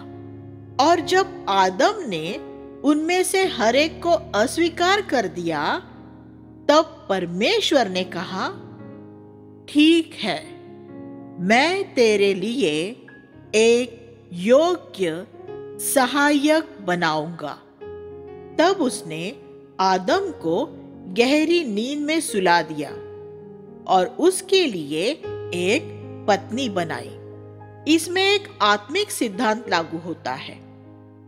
और जब आदम ने उनमें से हर एक को अस्वीकार कर दिया, तब परमेश्वर ने कहा, ठीक है, मैं तेरे लिए एक योग्य सहायक बनाऊँगा। तब उसने आदम को गहरी नींद में सुला दिया और उसके लिए एक पत्नी बनाई। इसमें एक आत्मिक सिद्धांत लागू होता है।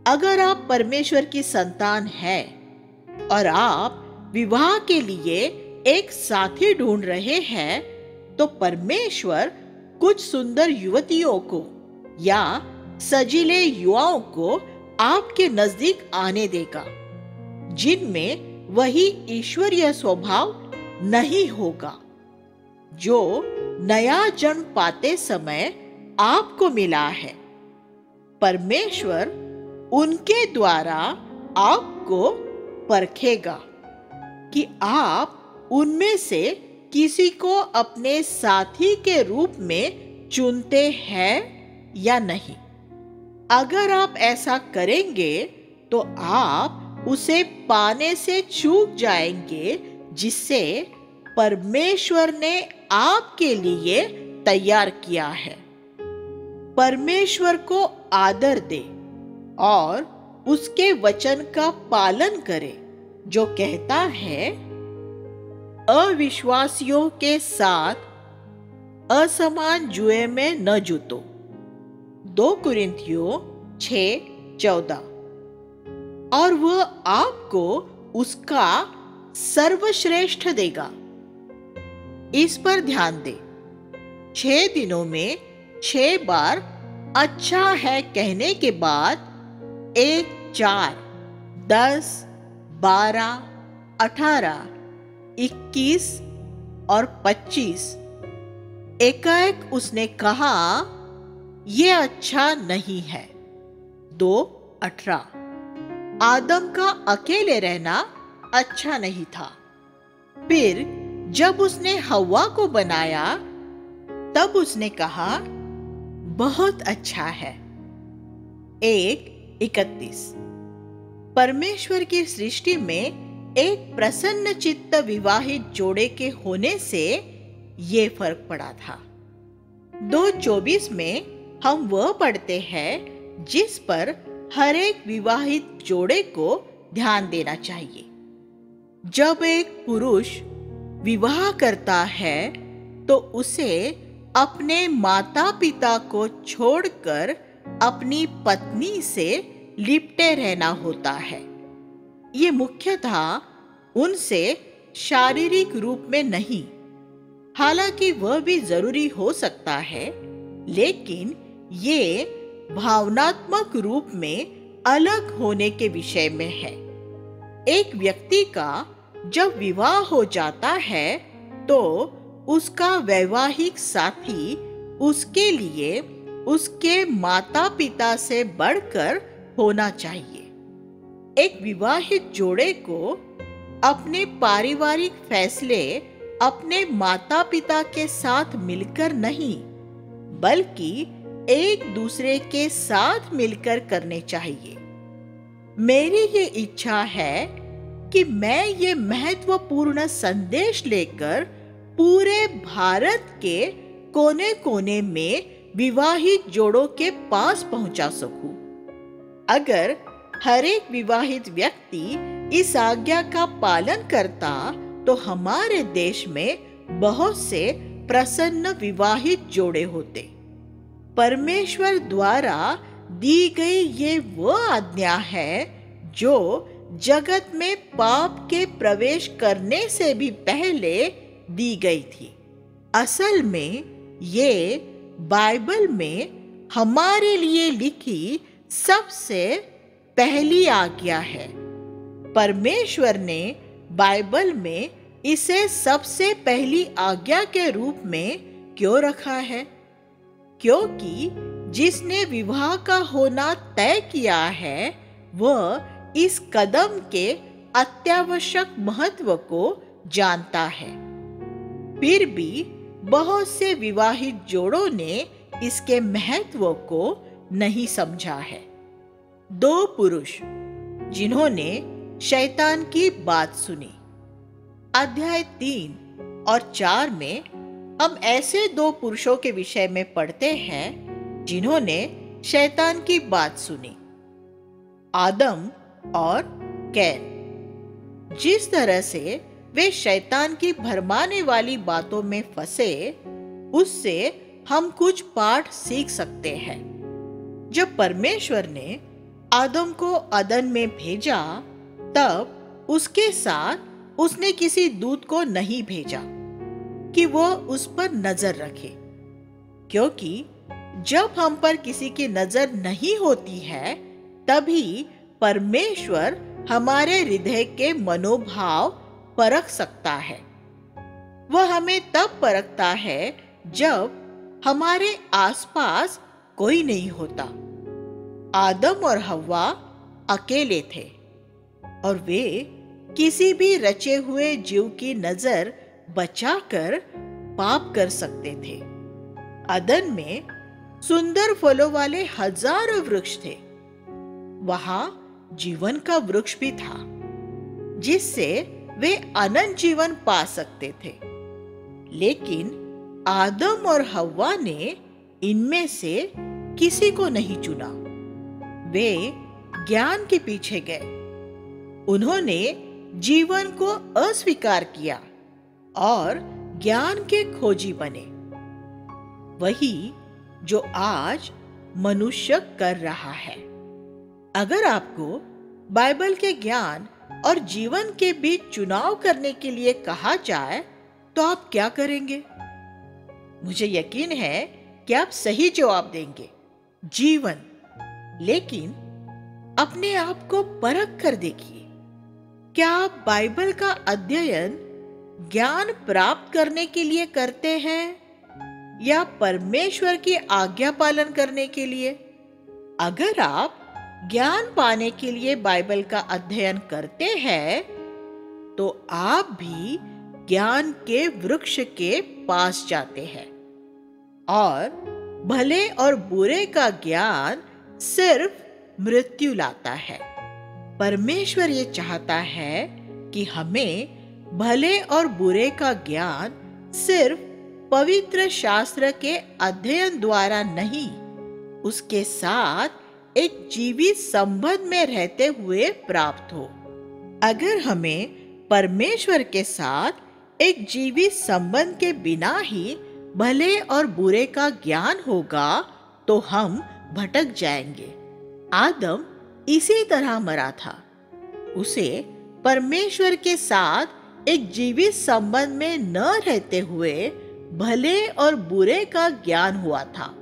अगर आप परमेश्वर की संतान है और आप विवाह के लिए एक साथी ढूंढ रहे हैं तो परमेश्वर कुछ सुंदर युवतियों को या सजीले युवाओं को आपके नज़दीक आने देगा, जिनमें वही ईश्वरीय स्वभाव नहीं होगा, जो नया जन्म पाते समय आपको मिला है। परमेश्वर उनके द्वारा आपको परखेगा कि आप उनमें से किसी को अपने साथी के रूप में चुनते हैं या नहीं। अगर आप ऐसा करेंगे तो आप उसे पाने से चूक जाएँगे जिसे परमेश्वर ने आपके लिए तैयार किया है। परमेश्वर को आदर दे और उसके वचन का पालन करें, जो कहता है, अविश्वासियों के साथ असमान जुए में न जुतो। दो कुरिंथियों, छ, चौदह। और वह आपको उसका सर्वश्रेष्ठ देगा। इस पर ध्यान दे। छह दिनों में छह बार अच्छा है कहने के बाद एक चार, दस, बारह, अठारह, इक्कीस और पच्चीस। एकाएक उसने कहा यह अच्छा नहीं है। दो, अठारह। आदम का अकेले रहना अच्छा नहीं था। फिर जब उसने हवा को बनाया, तब उसने कहा, बहुत अच्छा है। एक, इकतीस। परमेश्वर की सृष्टि में एक प्रसन्न चित्त विवाहित जोड़े के होने से ये फ़र्क पड़ा था। दो, चौबीस में हम वह पढ़ते हैं जिस पर हर एक विवाहित जोड़े को ध्यान देना चाहिए। जब एक पुरुष विवाह करता है तो उसे अपने माता पिता को छोड़कर अपनी पत्नी से लिपटे रहना होता है। ये मुख्यतः उनसे शारीरिक रूप में नहीं, हालाँकि वह भी ज़रूरी हो सकता है, लेकिन ये भावनात्मक रूप में अलग होने के विषय में है। एक व्यक्ति का जब विवाह हो जाता है तो उसका वैवाहिक साथी उसके लिए उसके माता पिता से बढ़कर होना चाहिए। एक विवाहित जोड़े को अपने पारिवारिक फैसले अपने माता पिता के साथ मिलकर नहीं, बल्कि एक दूसरे के साथ मिलकर करने चाहिए मेरी ये इच्छा है कि मैं ये महत्वपूर्ण संदेश लेकर पूरे भारत के कोने कोने में विवाहित जोड़ों के पास पहुँचा सकूँ। अगर हर एक विवाहित व्यक्ति इस आज्ञा का पालन करता तो हमारे देश में बहुत से प्रसन्न विवाहित जोड़े होते परमेश्वर द्वारा दी गई ये वो आज्ञा है जो जगत में पाप के प्रवेश करने से भी पहले दी गई थी। असल में ये बाइबल में हमारे लिए लिखी सबसे पहली आज्ञा है। परमेश्वर ने बाइबल में इसे सबसे पहली आज्ञा के रूप में क्यों रखा है? क्योंकि जिसने विवाह का होना तय किया है, वह इस कदम के अत्यावश्यक महत्व को जानता है। फिर भी बहुत से विवाहित जोड़ों ने इसके महत्व को नहीं समझा है। दो पुरुष, जिन्होंने शैतान की बात सुनी। अध्याय तीन और चार में हम ऐसे दो पुरुषों के विषय में पढ़ते हैं, जिन्होंने शैतान की बात सुनी, आदम और कैन। जिस तरह से वे शैतान की भरमाने वाली बातों में फंसे, उससे हम कुछ पाठ सीख सकते हैं। जब परमेश्वर ने आदम को अदन में भेजा, तब उसके साथ उसने किसी दूत को नहीं भेजा। कि वो उस पर नज़र रखे। क्योंकि जब हम पर किसी की नज़र नहीं होती है, तभी परमेश्वर हमारे हृदय के मनोभाव परख सकता है। वह हमें तब परखता है जब हमारे आसपास कोई नहीं होता। आदम और हवा अकेले थे और वे किसी भी रचे हुए जीव की नज़र बचाकर पाप कर सकते थे। अदन में सुंदर फलों वाले हज़ारों वृक्ष थे। वहाँ जीवन का वृक्ष भी था, जिससे वे अनंत जीवन पा सकते थे। लेकिन आदम और हवा ने इनमें से किसी को नहीं चुना। वे ज्ञान के पीछे गए। उन्होंने जीवन को अस्वीकार किया। और ज्ञान के खोजी बने। वही जो आज मनुष्य कर रहा है। अगर आपको बाइबल के ज्ञान और जीवन के बीच चुनाव करने के लिए कहा जाए तो आप क्या करेंगे? मुझे यकीन है कि आप सही जवाब देंगे। जीवन। लेकिन अपने आप को परख कर देखिए। क्या आप बाइबल का अध्ययन ज्ञान प्राप्त करने के लिए करते हैं या परमेश्वर की आज्ञा पालन करने के लिए? अगर आप ज्ञान पाने के लिए बाइबल का अध्ययन करते हैं तो आप भी ज्ञान के वृक्ष के पास जाते हैं। और भले और बुरे का ज्ञान सिर्फ़ मृत्यु लाता है। परमेश्वर ये चाहता है कि हमें भले और बुरे का ज्ञान सिर्फ़ पवित्र शास्त्र के अध्ययन द्वारा नहीं, उसके साथ एक जीवित संबंध में रहते हुए प्राप्त हो। अगर हमें परमेश्वर के साथ एक जीवित संबंध के बिना ही भले और बुरे का ज्ञान होगा तो हम भटक जाएँगे। आदम इसी तरह मरा था। उसे परमेश्वर के साथ एक जीवित संबंध में न रहते हुए भले और बुरे का ज्ञान हुआ था।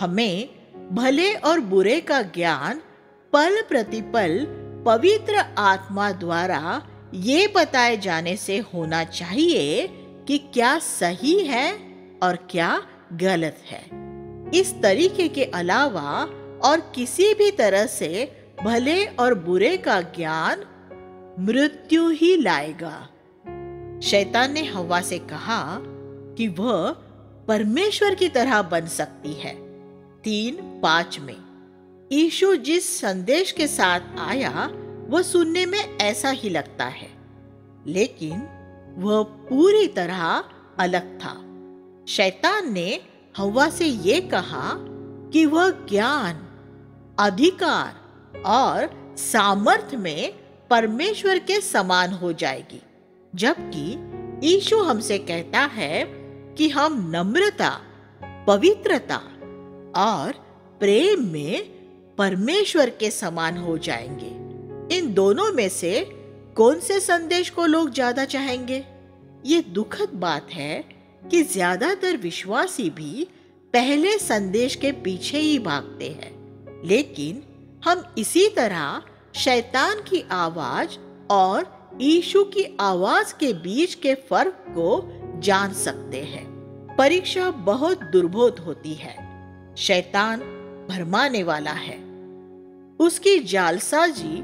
हमें भले और बुरे का ज्ञान पल प्रतिपल पवित्र आत्मा द्वारा ये बताए जाने से होना चाहिए कि क्या सही है और क्या गलत है। इस तरीके के अलावा और किसी भी तरह से भले और बुरे का ज्ञान मृत्यु ही लाएगा। शैतान ने हवा से कहा कि वह परमेश्वर की तरह बन सकती है। तीन पाँच में ईशु जिस संदेश के साथ आया, वह सुनने में ऐसा ही लगता है। लेकिन वह पूरी तरह अलग था। शैतान ने हवा से ये कहा कि वह ज्ञान, अधिकार और सामर्थ्य में परमेश्वर के समान हो जाएगी। जबकि ईशु हमसे कहता है कि हम नम्रता, पवित्रता और प्रेम में परमेश्वर के समान हो जाएँगे। इन दोनों में से कौन से संदेश को लोग ज़्यादा चाहेंगे? ये दुखद बात है कि ज़्यादातर विश्वासी भी पहले संदेश के पीछे ही भागते हैं। लेकिन हम इसी तरह शैतान की आवाज़ और ईशु की आवाज़ के बीच के फ़र्क को जान सकते हैं। परीक्षा बहुत दुर्बोध होती है। शैतान भरमाने वाला है। उसकी जालसाजी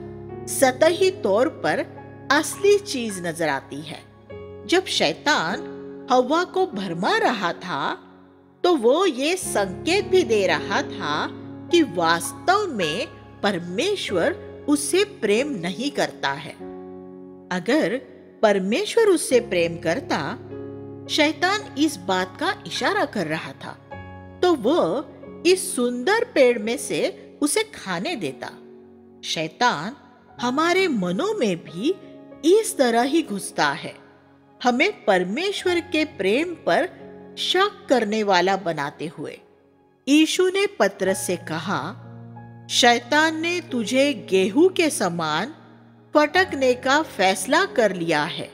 सतही तौर पर असली चीज़ नज़र आती है। जब शैतान हवा को भरमा रहा था तो वो ये संकेत भी दे रहा था कि वास्तव में परमेश्वर उससे प्रेम नहीं करता है। अगर परमेश्वर उससे प्रेम करता, शैतान इस बात का इशारा कर रहा था तो वो इस सुंदर पेड़ में से उसे खाने देता। शैतान हमारे मनों में भी इस तरह ही घुसता है। हमें परमेश्वर के प्रेम पर शक करने वाला बनाते हुए। यीशु ने पत्रस से कहा, शैतान ने तुझे गेहूँ के समान फटकने का फैसला कर लिया है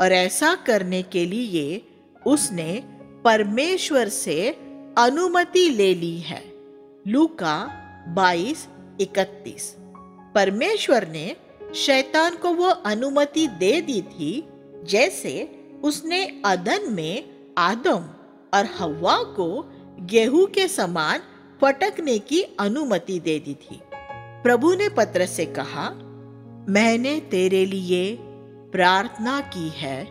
और ऐसा करने के लिए उसने परमेश्वर से अनुमति ले ली है। लूका बाईस, इकतीस। परमेश्वर ने शैतान को वो अनुमति दे दी थी जैसे उसने अदन में आदम और हवा को गेहूँ के समान फटकने की अनुमति दे दी थी। प्रभु ने पत्र से कहा मैंने तेरे लिए प्रार्थना की है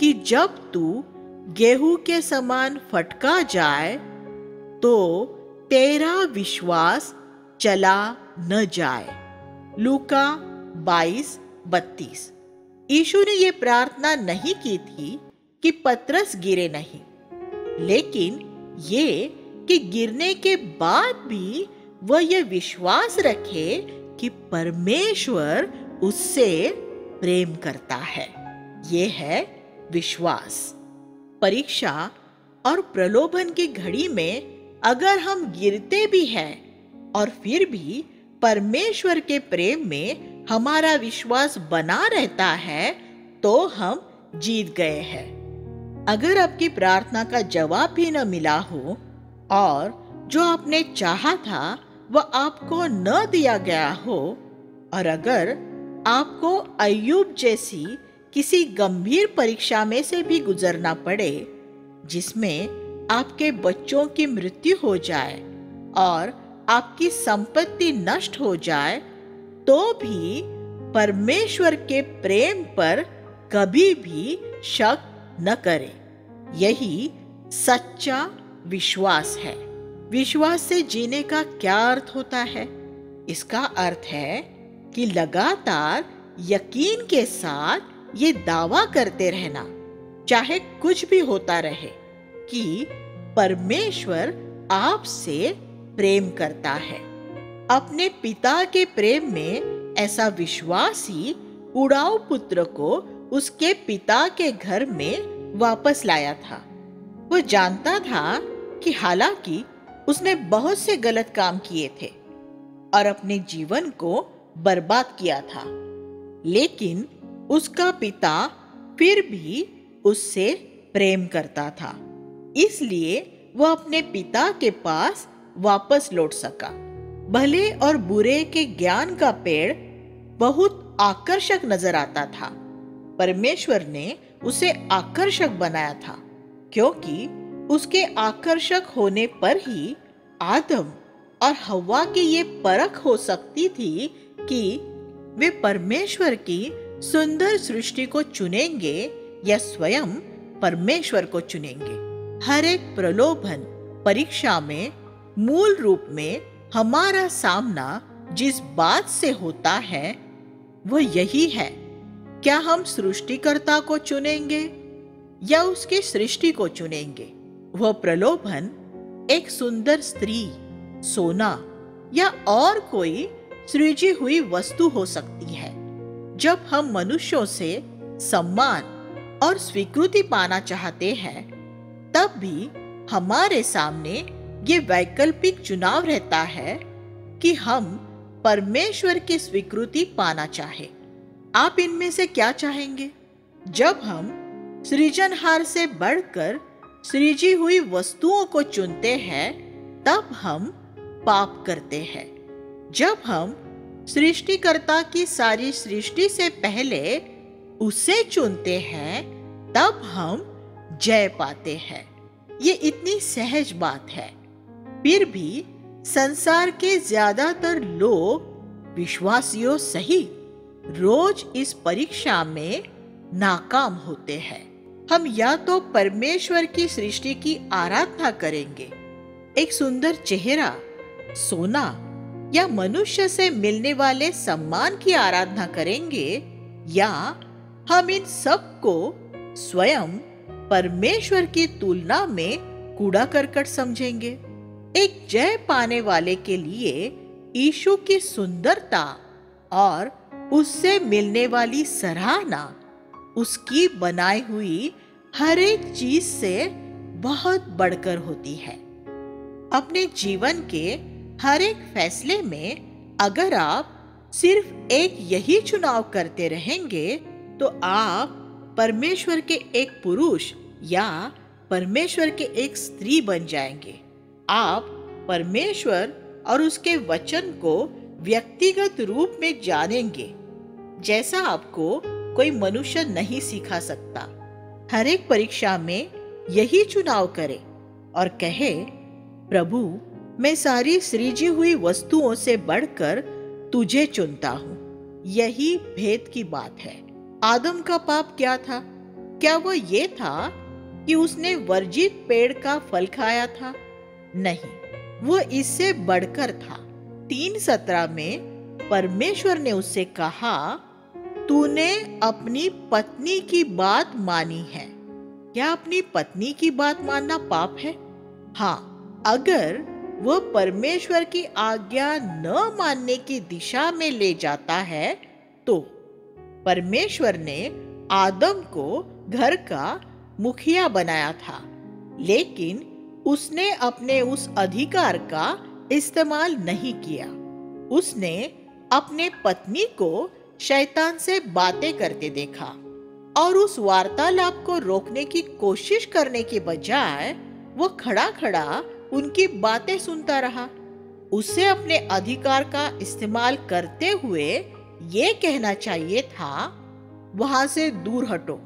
कि जब तू गेहूँ के समान फटका जाए तो तेरा विश्वास चला न जाए। लूका बाईस बत्तीस। ईशु ने यह प्रार्थना नहीं की थी कि पत्रस गिरे नहीं, लेकिन ये कि गिरने के बाद भी वह यह विश्वास रखे कि परमेश्वर उससे प्रेम करता है। ये है विश्वास। परीक्षा और प्रलोभन की घड़ी में अगर हम गिरते भी हैं और फिर भी परमेश्वर के प्रेम में हमारा विश्वास बना रहता है तो हम जीत गए हैं। अगर आपकी प्रार्थना का जवाब भी न मिला हो और जो आपने चाहा था वह आपको न दिया गया हो, और अगर आपको अयुब जैसी किसी गंभीर परीक्षा में से भी गुजरना पड़े, जिसमें आपके बच्चों की मृत्यु हो जाए और आपकी संपत्ति नष्ट हो जाए तो भी परमेश्वर के प्रेम पर कभी भी शक न करें। यही सच्चा विश्वास है। विश्वास से जीने का क्या अर्थ होता है? इसका अर्थ है कि लगातार यकीन के साथ ये दावा करते रहना, चाहे कुछ भी होता रहे, कि परमेश्वर आपसे प्रेम करता है। अपने पिता के प्रेम में ऐसा विश्वास ही उड़ाऊ पुत्र को उसके पिता के घर में वापस लाया था। वो जानता था कि हालाँकि उसने बहुत से गलत काम किए थे और अपने जीवन को बर्बाद किया था। लेकिन उसका पिता फिर भी उससे प्रेम करता था। इसलिए वह अपने पिता के पास वापस लौट सका। भले और बुरे के ज्ञान का पेड़ बहुत आकर्षक नज़र आता था। परमेश्वर ने उसे आकर्षक बनाया था, क्योंकि उसके आकर्षक होने पर ही आदम और हवा की ये परख हो सकती थी कि वे परमेश्वर की सुंदर सृष्टि को चुनेंगे या स्वयं परमेश्वर को चुनेंगे। हर एक प्रलोभन परीक्षा में, मूल रूप में हमारा सामना जिस बात से होता है वह यही है। क्या हम सृष्टिकर्ता को चुनेंगे या उसकी सृष्टि को चुनेंगे? वह प्रलोभन, एक सुंदर स्त्री, सोना या और कोई सृजी हुई वस्तु हो सकती है, जब हम मनुष्यों से सम्मान और स्वीकृति पाना चाहते हैं, तब भी हमारे सामने ये वैकल्पिक चुनाव रहता है कि हम परमेश्वर की स्वीकृति पाना चाहे। आप इनमें से क्या चाहेंगे? जब हम सृजनहार से बढ़कर सृजी हुई वस्तुओं को चुनते हैं, तब हम पाप करते हैं। जब हम सृष्टिकर्ता की सारी सृष्टि से पहले उसे चुनते हैं, तब हम जय पाते हैं। ये इतनी सहज बात है। फिर भी संसार के ज़्यादातर लोग विश्वासियों सही रोज इस परीक्षा में नाकाम होते हैं। हम या तो परमेश्वर की सृष्टि की आराधना करेंगे। एक सुंदर चेहरा, सोना या मनुष्य से मिलने वाले सम्मान की आराधना करेंगे या हम इन सबको स्वयं परमेश्वर की तुलना में कूड़ा करकट समझेंगे। एक जय पाने वाले के लिए ईशु की सुंदरता और उससे मिलने वाली सराहना उसकी बनाई हुई हर एक चीज़ से बहुत बढ़कर होती है। अपने जीवन के हर एक फैसले में अगर आप सिर्फ़ एक यही चुनाव करते रहेंगे तो आप परमेश्वर के एक पुरुष या परमेश्वर के एक स्त्री बन जाएँगे। आप परमेश्वर और उसके वचन को व्यक्तिगत रूप में जानेंगे। जैसा आपको कोई मनुष्य नहीं सिखा सकता। हर एक परीक्षा में यही चुनाव करे और कहे, प्रभु, मैं सारी सृजी हुई वस्तुओं से बढ़कर तुझे चुनता हूँ। यही भेद की बात है। आदम का पाप क्या था? क्या वो ये था कि उसने वर्जित पेड़ का फल खाया था? नहीं, वो इससे बढ़कर था। तीन सत्रह में परमेश्वर ने उससे कहा तूने अपनी पत्नी की बात मानी है। क्या अपनी पत्नी की बात मानना पाप है? हाँ अगर वह परमेश्वर की आज्ञा न मानने की दिशा में ले जाता है तो परमेश्वर ने आदम को घर का मुखिया बनाया था, लेकिन उसने अपने उस अधिकार का इस्तेमाल नहीं किया। उसने अपने पत्नी को शैतान से बातें करते देखा और उस वार्तालाप को रोकने की कोशिश करने के बजाय वो खड़ा खड़ा उनकी बातें सुनता रहा। उसे अपने अधिकार का इस्तेमाल करते हुए ये कहना चाहिए था, वहाँ से दूर हटो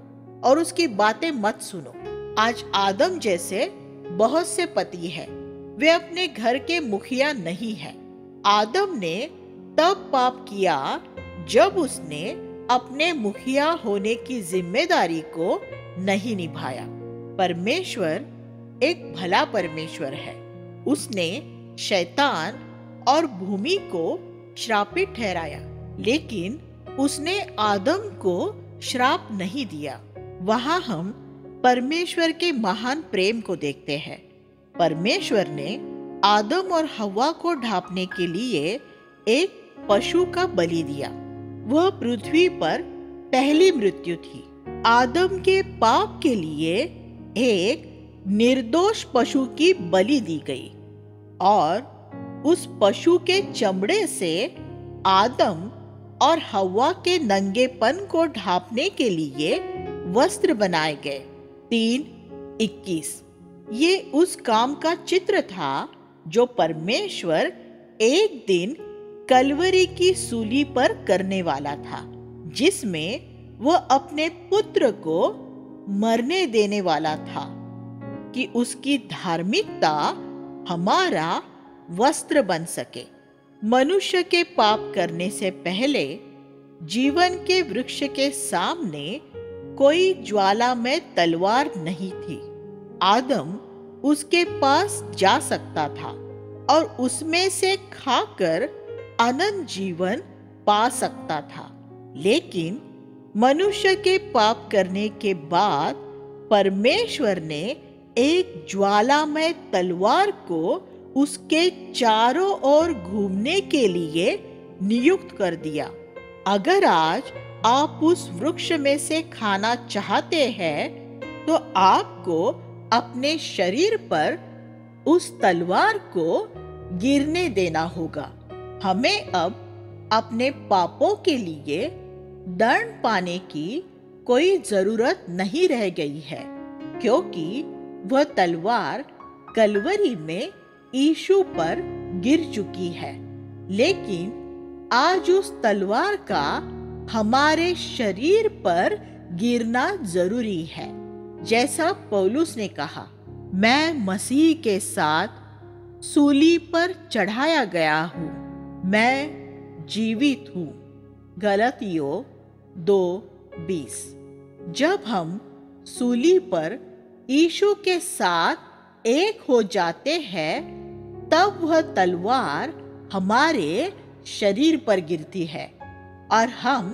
और उसकी बातें मत सुनो। आज आदम जैसे बहुत से पति हैं। वे अपने घर के मुखिया नहीं है। आदम ने तब पाप किया जब उसने अपने मुखिया होने की ज़िम्मेदारी को नहीं निभाया, परमेश्वर एक भला परमेश्वर है। उसने शैतान और भूमि को श्रापित ठहराया, लेकिन उसने आदम को श्राप नहीं दिया। वहाँ हम परमेश्वर के महान प्रेम को देखते हैं। परमेश्वर ने आदम और हवा को ढापने के लिए एक पशु का बलि दिया। वह पृथ्वी पर पहली मृत्यु थी। आदम के पाप के लिए एक निर्दोष पशु की बलि दी गई और उस पशु के चमड़े से आदम और हवा के नंगेपन को ढापने के लिए वस्त्र बनाए गए। तीन, इक्कीस। ये उस काम का चित्र था जो परमेश्वर एक दिन कलवरी की सूली पर करने वाला था, जिसमें वह अपने पुत्र को मरने देने वाला था, कि उसकी धार्मिकता हमारा वस्त्र बन सके। मनुष्य के पाप करने से पहले जीवन के वृक्ष के सामने कोई ज्वाला में तलवार नहीं थी। आदम उसके पास जा सकता था और उसमें से खाकर अनंत जीवन पा सकता था। लेकिन मनुष्य के पाप करने के बाद परमेश्वर ने एक ज्वालामय तलवार को उसके चारों ओर घूमने के लिए नियुक्त कर दिया। अगर आज आप उस वृक्ष में से खाना चाहते हैं तो आपको अपने शरीर पर उस तलवार को गिरने देना होगा। हमें अब अपने पापों के लिए दंड पाने की कोई ज़रूरत नहीं रह गई है, क्योंकि वह तलवार कलवरी में ईशु पर गिर चुकी है। लेकिन आज उस तलवार का हमारे शरीर पर गिरना ज़रूरी है। जैसा पौलुस ने कहा, मैं मसीह के साथ सूली पर चढ़ाया गया हूँ। मैं जीवित हूँ। गलतियों दो बीस। जब हम सूली पर ईशु के साथ एक हो जाते हैं, तब वह तलवार हमारे शरीर पर गिरती है और हम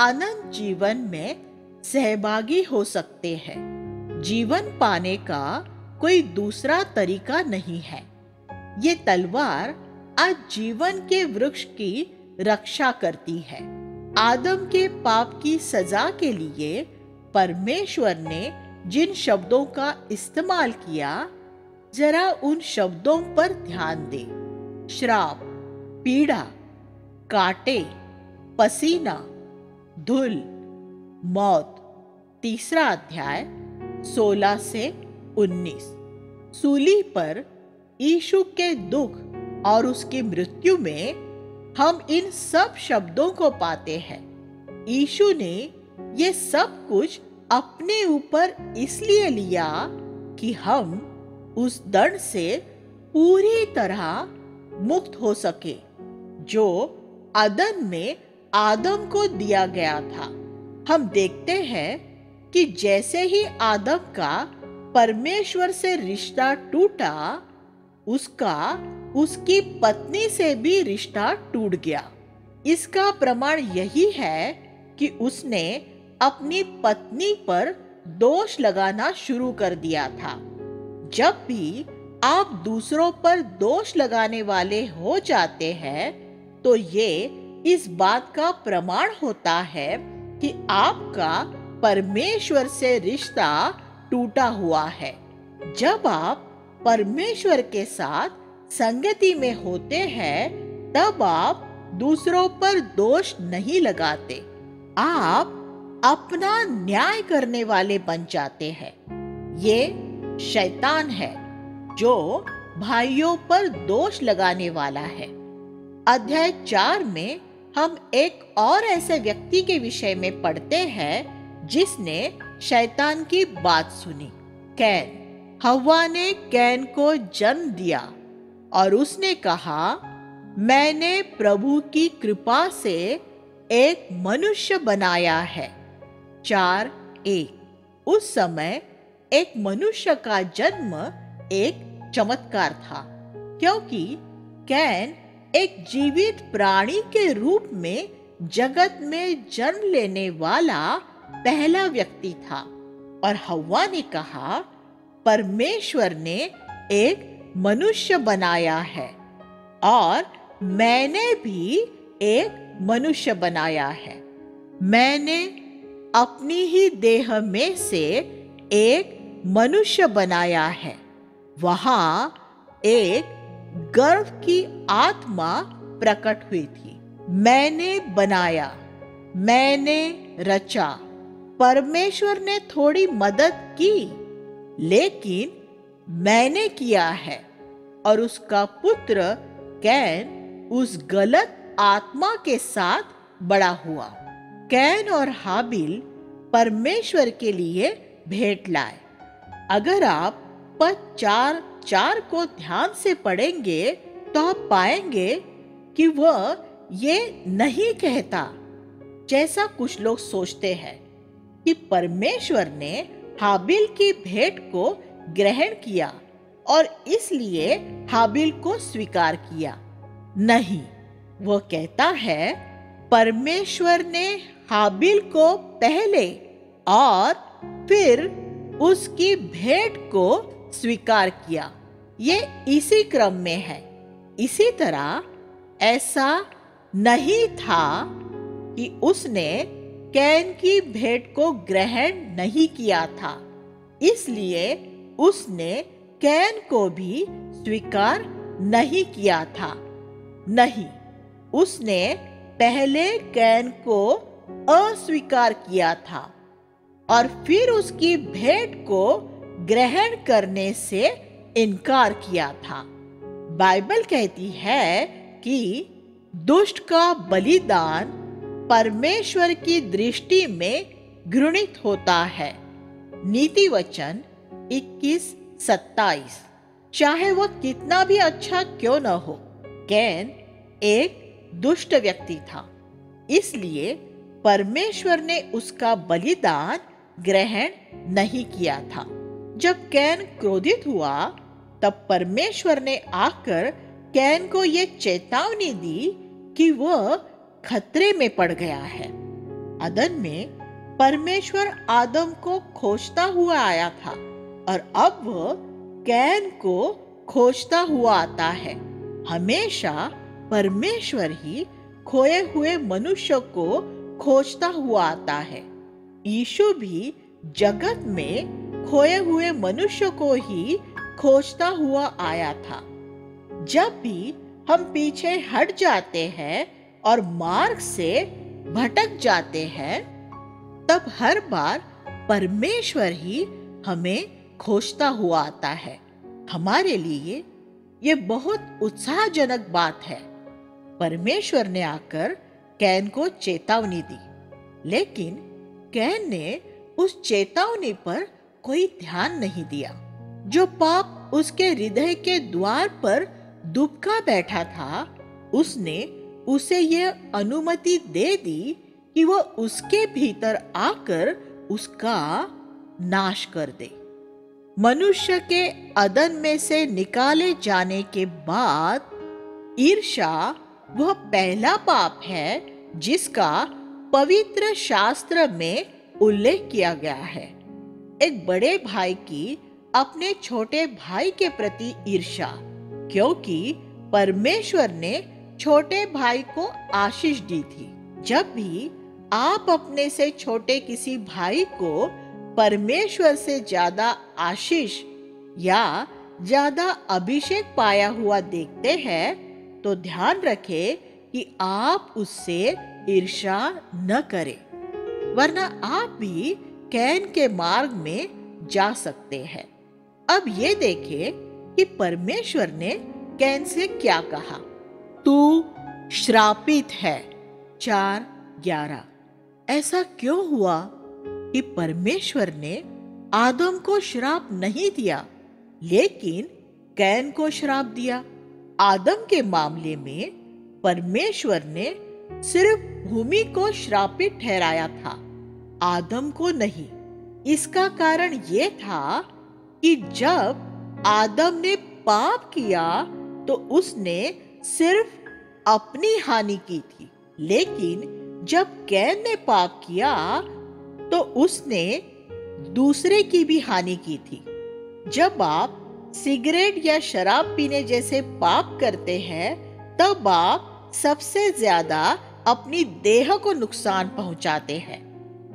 अनंत जीवन में सहभागी हो सकते हैं। जीवन पाने का कोई दूसरा तरीका नहीं है। ये तलवार आज जीवन के वृक्ष की रक्षा करती है। आदम के पाप की सजा के लिए परमेश्वर ने जिन शब्दों का इस्तेमाल किया, जरा उन शब्दों पर ध्यान दे। श्राप, पीड़ा, काटे, पसीना, धुल, मौत, तीसरा अध्याय 16 से 19 सूली पर ईशु के दुख और उसकी मृत्यु में हम इन सब शब्दों को पाते हैं। ईशु ने ये सब कुछ अपने ऊपर इसलिए लिया कि हम उस दंड से पूरी तरह मुक्त हो सके, जो अदन में आदम को दिया गया था। हम देखते हैं कि जैसे ही आदम का परमेश्वर से रिश्ता टूटा, उसका उसकी पत्नी से भी रिश्ता टूट गया। इसका प्रमाण यही है कि उसने अपनी पत्नी पर दोष लगाना शुरू कर दिया था। जब भी आप दूसरों पर दोष लगाने वाले हो जाते हैं तो ये इस बात का प्रमाण होता है कि आपका परमेश्वर से रिश्ता टूटा हुआ है। जब आप परमेश्वर के साथ संगति में होते हैं, तब आप दूसरों पर दोष नहीं लगाते। आप अपना न्याय करने वाले बन जाते हैं। ये शैतान है, जो भाइयों पर दोष लगाने वाला है। अध्याय चार में हम एक और ऐसे व्यक्ति के विषय में पढ़ते हैं, जिसने शैतान की बात सुनी। कैन हवा ने कैन को जन्म दिया। और उसने कहा, मैंने प्रभु की कृपा से एक मनुष्य बनाया है। चार, एक। उस समय एक मनुष्य का जन्म एक चमत्कार था, क्योंकि कैन एक जीवित प्राणी के रूप में जगत में जन्म लेने वाला पहला व्यक्ति था। और हवा ने कहा, परमेश्वर ने एक मनुष्य बनाया है और मैंने भी एक मनुष्य बनाया है। मैंने अपनी ही देह में से एक मनुष्य बनाया है। वहाँ एक गर्व की आत्मा प्रकट हुई थी। मैंने बनाया, मैंने रचा, परमेश्वर ने थोड़ी मदद की, लेकिन मैंने किया है। और उसका पुत्र कैन उस गलत आत्मा के साथ बड़ा हुआ। कैन और हाबिल परमेश्वर के लिए भेंट लाए। अगर आप पद चार चार को ध्यान से पढ़ेंगे तो आप पाएँगे कि वह ये नहीं कहता, जैसा कुछ लोग सोचते हैं, कि परमेश्वर ने हाबिल की भेंट को ग्रहण किया। और इसलिए हाबिल को स्वीकार किया। नहीं वह कहता है, परमेश्वर ने हाबिल को पहले और फिर उसकी भेंट को स्वीकार किया। ये इसी क्रम में है। इसी तरह ऐसा नहीं था कि उसने कैन की भेंट को ग्रहण नहीं किया था। इसलिए उसने कैन को भी स्वीकार नहीं किया था। नहीं, उसने पहले कैन को अस्वीकार किया था और फिर उसकी भेंट को ग्रहण करने से इनकार किया था। बाइबल कहती है कि दुष्ट का बलिदान परमेश्वर की दृष्टि में घृणित होता है। नीति वचन इक्कीस सत्ताईस। चाहे वह कितना भी अच्छा क्यों न हो, कैन एक दुष्ट व्यक्ति था। इसलिए परमेश्वर ने उसका बलिदान ग्रहण नहीं किया था। जब कैन क्रोधित हुआ, तब परमेश्वर ने आकर कैन को ये चेतावनी दी कि वह खतरे में पड़ गया है। अदन में परमेश्वर आदम को खोजता हुआ आया था। और अब वह कैन को खोजता हुआ आता है। हमेशा परमेश्वर ही खोए हुए मनुष्य को खोजता हुआ आता है। यीशु भी जगत में खोए हुए मनुष्य को ही खोजता हुआ आया था। जब भी हम पीछे हट जाते हैं और मार्ग से भटक जाते हैं, तब हर बार परमेश्वर ही हमें खोजता हुआ आता है। हमारे लिए ये बहुत उत्साहजनक बात है। परमेश्वर ने आकर कैन को चेतावनी दी, लेकिन कैन ने उस चेतावनी पर कोई ध्यान नहीं दिया। जो पाप उसके हृदय के द्वार पर दुबका बैठा था, उसने उसे यह अनुमति दे दी कि वह उसके भीतर आकर उसका नाश कर दे। मनुष्य के अदन में से निकाले जाने के बाद ईर्षा वह पहला पाप है, जिसका पवित्र शास्त्र में उल्लेख किया गया है। एक बड़े भाई की अपने छोटे भाई के प्रति ईर्षा क्योंकि परमेश्वर ने छोटे भाई को आशीष दी थी। जब भी आप अपने से छोटे किसी भाई को परमेश्वर से ज़्यादा आशीष या ज़्यादा अभिषेक पाया हुआ देखते हैं तो ध्यान रखें कि आप उससे ईर्षा न करें, वरना आप भी कैन के मार्ग में जा सकते हैं। अब ये देखें कि परमेश्वर ने कैन से क्या कहा। तू श्रापित है, चार ग्यारह। ऐसा क्यों हुआ? कि परमेश्वर ने आदम को श्राप नहीं दिया, लेकिन कैन को श्राप दिया। आदम के मामले में परमेश्वर ने सिर्फ़ भूमि को श्रापित ठहराया था, आदम को नहीं। इसका कारण ये था कि जब आदम ने पाप किया तो उसने सिर्फ़ अपनी हानि की थी। लेकिन जब कैन ने पाप किया तो उसने दूसरे की भी हानि की थी। जब आप सिगरेट या शराब पीने जैसे पाप करते हैं, तब आप सबसे ज़्यादा अपनी देह को नुकसान पहुंचाते हैं।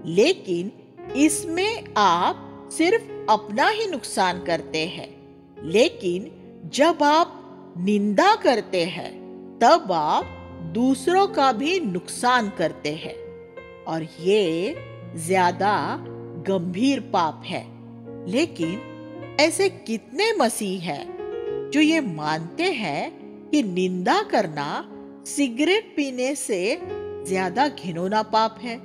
लेकिन इसमें आप सिर्फ़ अपना ही नुकसान करते हैं। लेकिन जब आप निंदा करते हैं, तब आप दूसरों का भी नुकसान करते हैं। और ये ज़्यादा गंभीर पाप है। लेकिन ऐसे कितने मसीह हैं जो ये मानते हैं कि निंदा करना, सिगरेट पीने से ज़्यादा घिनौना पाप है?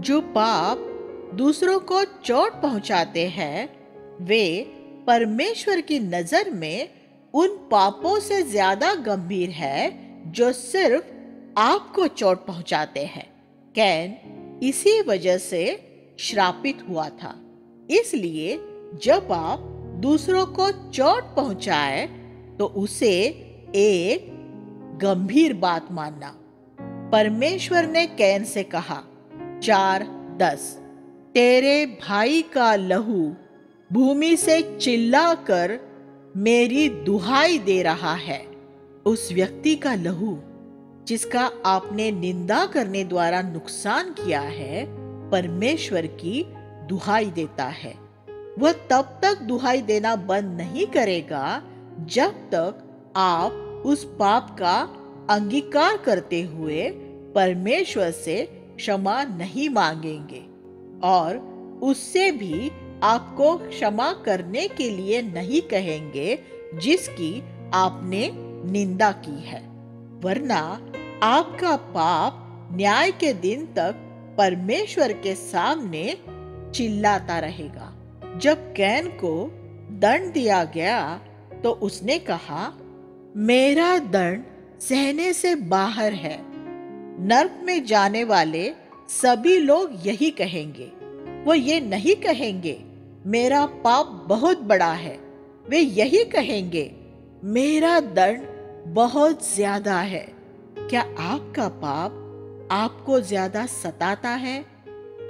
जो पाप दूसरों को चोट पहुंचाते हैं, वे परमेश्वर की नज़र में उन पापों से ज़्यादा गंभीर है जो सिर्फ़ आपको चोट पहुंचाते हैं। कैन इसी वजह से श्रापित हुआ था। इसलिए जब आप दूसरों को चोट पहुँचाए तो उसे एक गंभीर बात मानना। परमेश्वर ने कैन से कहा, चार दस, तेरे भाई का लहू भूमि से चिल्लाकर मेरी दुहाई दे रहा है। उस व्यक्ति का लहू जिसका आपने निंदा करने द्वारा नुकसान किया है, परमेश्वर की दुहाई देता है। वह तब तक दुहाई देना बंद नहीं करेगा, जब तक आप उस पाप का अंगीकार करते हुए परमेश्वर से क्षमा नहीं मांगेंगे और उससे भी आपको क्षमा करने के लिए नहीं कहेंगे, जिसकी आपने निंदा की है। वरना आपका पाप न्याय के दिन तक परमेश्वर के सामने चिल्लाता रहेगा। जब कैन को दंड दिया गया तो उसने कहा, मेरा दंड सहने से बाहर है। नर्क में जाने वाले सभी लोग यही कहेंगे। वो ये नहीं कहेंगे, मेरा पाप बहुत बड़ा है। वे यही कहेंगे, मेरा दंड बहुत ज़्यादा है। क्या आपका पाप आपको ज़्यादा सताता है?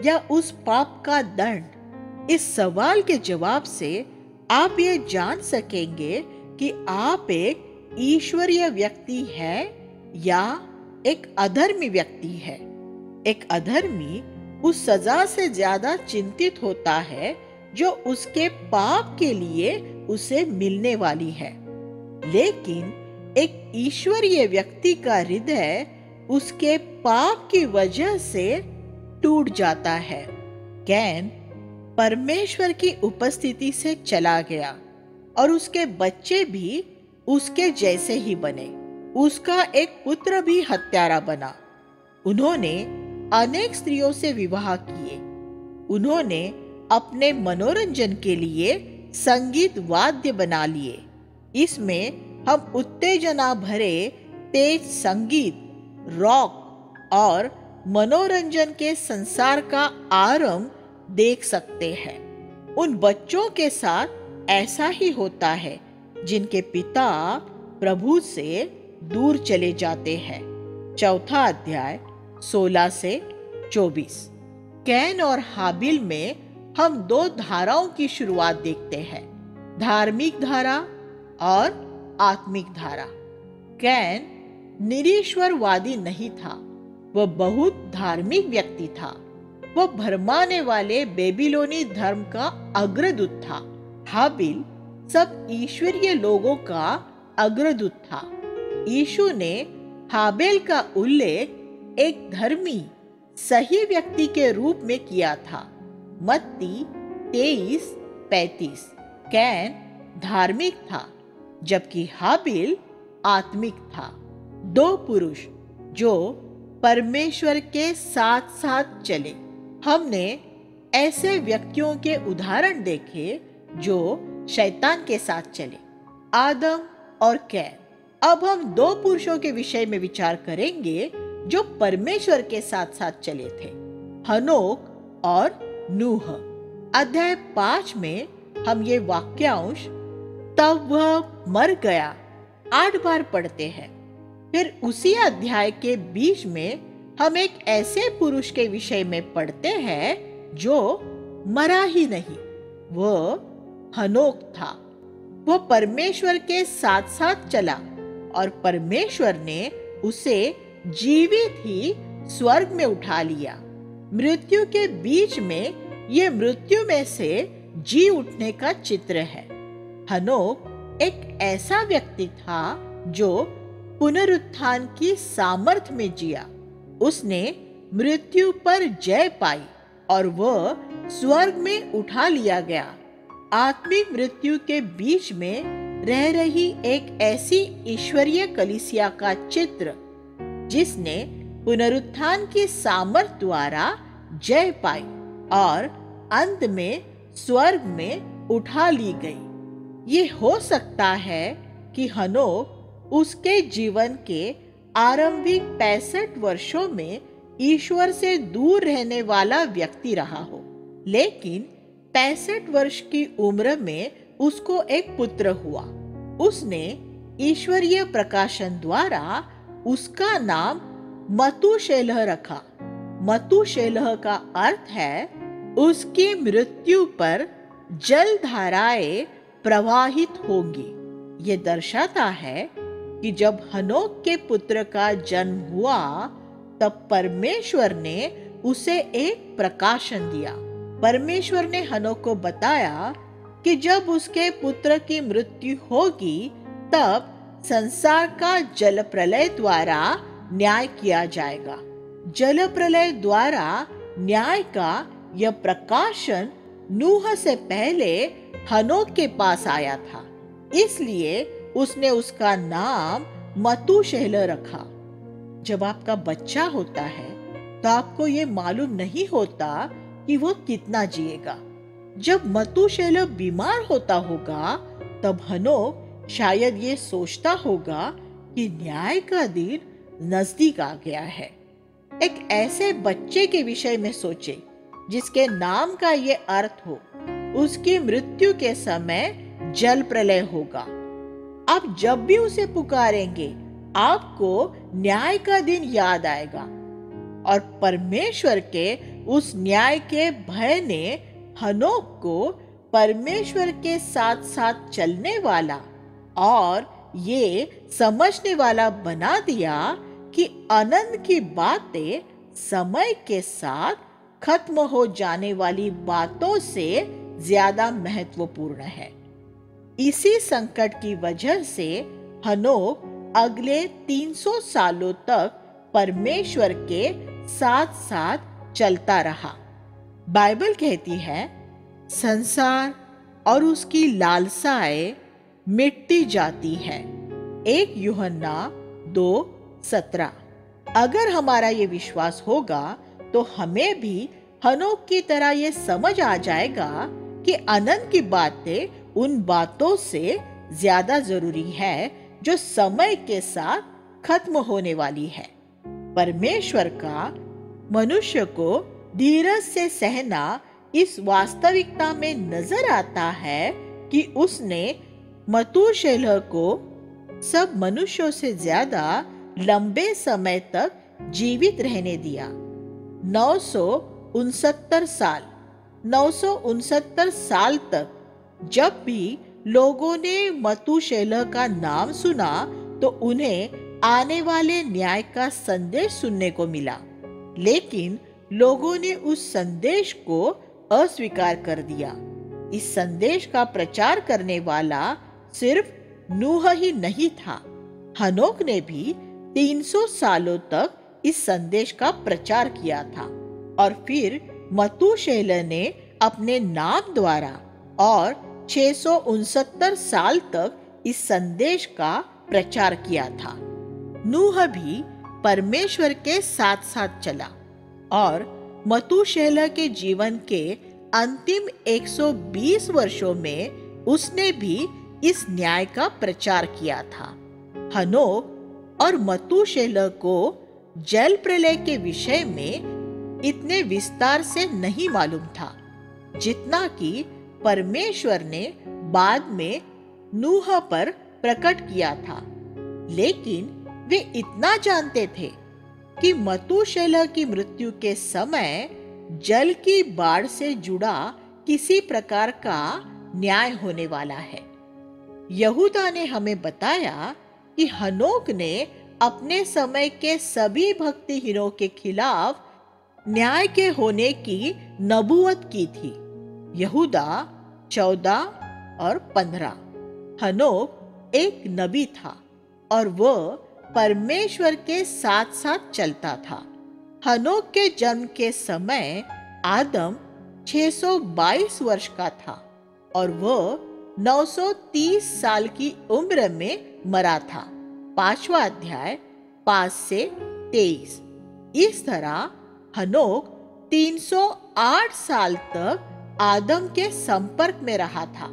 या उस पाप का दंड? इस सवाल के जवाब से आप ये जान सकेंगे कि आप एक ईश्वरीय व्यक्ति है या एक अधर्मी व्यक्ति है। एक अधर्मी उस सजा से ज़्यादा चिंतित होता है जो उसके पाप के लिए उसे मिलने वाली है। लेकिन एक ईश्वरीय व्यक्ति का हृदय उसके पाप की वजह से टूट जाता है। कैन परमेश्वर की उपस्थिति से चला गया और उसके बच्चे भी उसके जैसे ही बने। उसका एक पुत्र भी हत्यारा बना। उन्होंने अनेक स्त्रियों से विवाह किए। उन्होंने अपने मनोरंजन के लिए संगीत वाद्य बना लिए। इसमें हम उत्तेजना भरे तेज संगीत रॉक और मनोरंजन के संसार का आरंभ देख सकते हैं। उन बच्चों के साथ ऐसा ही होता है, जिनके पिता प्रभु से दूर चले जाते हैं। चौथा अध्याय 16 से 24 कैन और हाबिल में हम दो धाराओं की शुरुआत देखते हैं, धार्मिक धारा और आत्मिक धारा। कैन निरीश्वरवादी नहीं था। वह बहुत धार्मिक व्यक्ति था। वह भरमाने वाले बेबीलोनी धर्म का अग्रदूत था। हाबिल सब ईश्वरीय लोगों का अग्रदूत था। यीशु ने हाबेल का उल्लेख एक धर्मी, सही व्यक्ति के रूप में किया था। मत्ती तेईस पैतीस। कैन धार्मिक था। जबकि हाबिल आत्मिक था। दो पुरुष जो परमेश्वर के साथ साथ चले। हमने ऐसे व्यक्तियों के उदाहरण देखे जो शैतान के साथ चले, आदम और कैन अब हम दो पुरुषों के विषय में विचार करेंगे जो परमेश्वर के साथ साथ चले थे, हनोक और नूह। अध्याय पाँच में हम ये वाक्यांश, तब वह मर गया, आठ बार पढ़ते हैं। फिर उसी अध्याय के बीच में हम एक ऐसे पुरुष के विषय में पढ़ते हैं, जो मरा ही नहीं वह हनोक था। वह परमेश्वर के साथ साथ चला और परमेश्वर ने उसे जीवित ही स्वर्ग में उठा लिया। मृत्यु के बीच में ये मृत्यु में से जी उठने का चित्र है। हनोक एक ऐसा व्यक्ति था जो पुनरुत्थान की सामर्थ्य में जिया। उसने मृत्यु पर जय पाई और वह स्वर्ग में उठा लिया गया। आत्मिक मृत्यु के बीच में रह रही एक ऐसी ईश्वरीय कलिसिया का चित्र, जिसने पुनरुत्थान की सामर्थ द्वारा जय पाई और अंत में स्वर्ग में उठा ली गई। ये हो सकता है कि हनो उसके जीवन के आरंभिक पैंसठ वर्षों में ईश्वर से दूर रहने वाला व्यक्ति रहा हो। लेकिन पैंसठ वर्ष की उम्र में उसको एक पुत्र हुआ। उसने ईश्वरीय प्रकाशन द्वारा उसका नाम मतुशेलह रखा। मतुशेलह का अर्थ है, उसकी मृत्यु पर जल धाराएँ प्रवाहित होगी। ये दर्शाता है कि जब हनोक के पुत्र का जन्म हुआ, तब परमेश्वर ने उसे एक प्रकाशन दिया। परमेश्वर ने हनोक को बताया कि जब उसके पुत्र की मृत्यु होगी, तब संसार का जल प्रलय द्वारा न्याय किया जाएगा। जल प्रलय द्वारा न्याय का यह प्रकाशन नूह से पहले हनोक के पास आया था। इसलिए उसने उसका नाम मतुशेल रखा। जब आपका बच्चा होता है तो आपको ये मालूम नहीं होता कि वो कितना जिएगा। जब मतुशेल बीमार होता होगा, तब हनो शायद ये सोचता होगा कि न्याय का दिन नज़दीक आ गया है। एक ऐसे बच्चे के विषय में सोचे जिसके नाम का ये अर्थ हो, उसकी मृत्यु के समय जल प्रलय होगा। आप जब भी उसे पुकारेंगे, आपको न्याय का दिन याद आएगा और परमेश्वर के उस न्याय के भय ने हनोक को परमेश्वर के साथ साथ चलने वाला और ये समझने वाला बना दिया कि आनंद की बातें समय के साथ खत्म हो जाने वाली बातों से ज़्यादा महत्वपूर्ण है। इसी संकट की वजह से हनोक अगले 300 सालों तक परमेश्वर के साथ साथ चलता रहा। बाइबल कहती है, संसार और उसकी लालसाएँ मिटती जाती है। एक युहन्ना दो सत्रह। अगर हमारा ये विश्वास होगा तो हमें भी हनोक की तरह ये समझ आ जाएगा कि आनंद की बातें उन बातों से ज़्यादा ज़रूरी है जो समय के साथ खत्म होने वाली है। परमेश्वर का मनुष्य को धीरज से सहना इस वास्तविकता में नज़र आता है कि उसने मतुशेलह को सब मनुष्यों से ज़्यादा लंबे समय तक जीवित रहने दिया। नौ साल। नौ साल तक जब भी लोगों ने मतुशेलह का नाम सुना तो उन्हें आने वाले न्याय का संदेश सुनने को मिला। लेकिन लोगों ने उस संदेश को अस्वीकार कर दिया। इस संदेश का प्रचार करने वाला सिर्फ़ नूह ही नहीं था। हनोक ने भी 300 सालों तक इस संदेश का प्रचार किया था और फिर मतुशेल ने अपने नाम द्वारा और छह साल तक इस संदेश का प्रचार किया था। नूह भी परमेश्वर के साथ साथ चला और मतुशेला के जीवन के अंतिम 120 वर्षों में उसने भी इस न्याय का प्रचार किया था। हनो और मतुशेला को जल प्रलय के विषय में इतने विस्तार से नहीं मालूम था, जितना कि परमेश्वर ने बाद में नूह पर प्रकट किया था। लेकिन वे इतना जानते थे कि मतुशेलह की मृत्यु के समय जल की बाढ़ से जुड़ा किसी प्रकार का न्याय होने वाला है। यहूदा ने हमें बताया कि हनोक ने अपने समय के सभी भक्ति हीरो के खिलाफ न्याय के होने की नबूवत की थी। यहूदा चौदह और पंद्रह। हनोक एक नबी था और वह परमेश्वर के साथ साथ चलता था। हनोक के जन्म के समय आदम 622 वर्ष का था और वह 930 साल की उम्र में मरा था। पांचवा अध्याय, पाँच से तेईस। इस तरह हनोक 308 साल तक आदम के संपर्क में रहा था।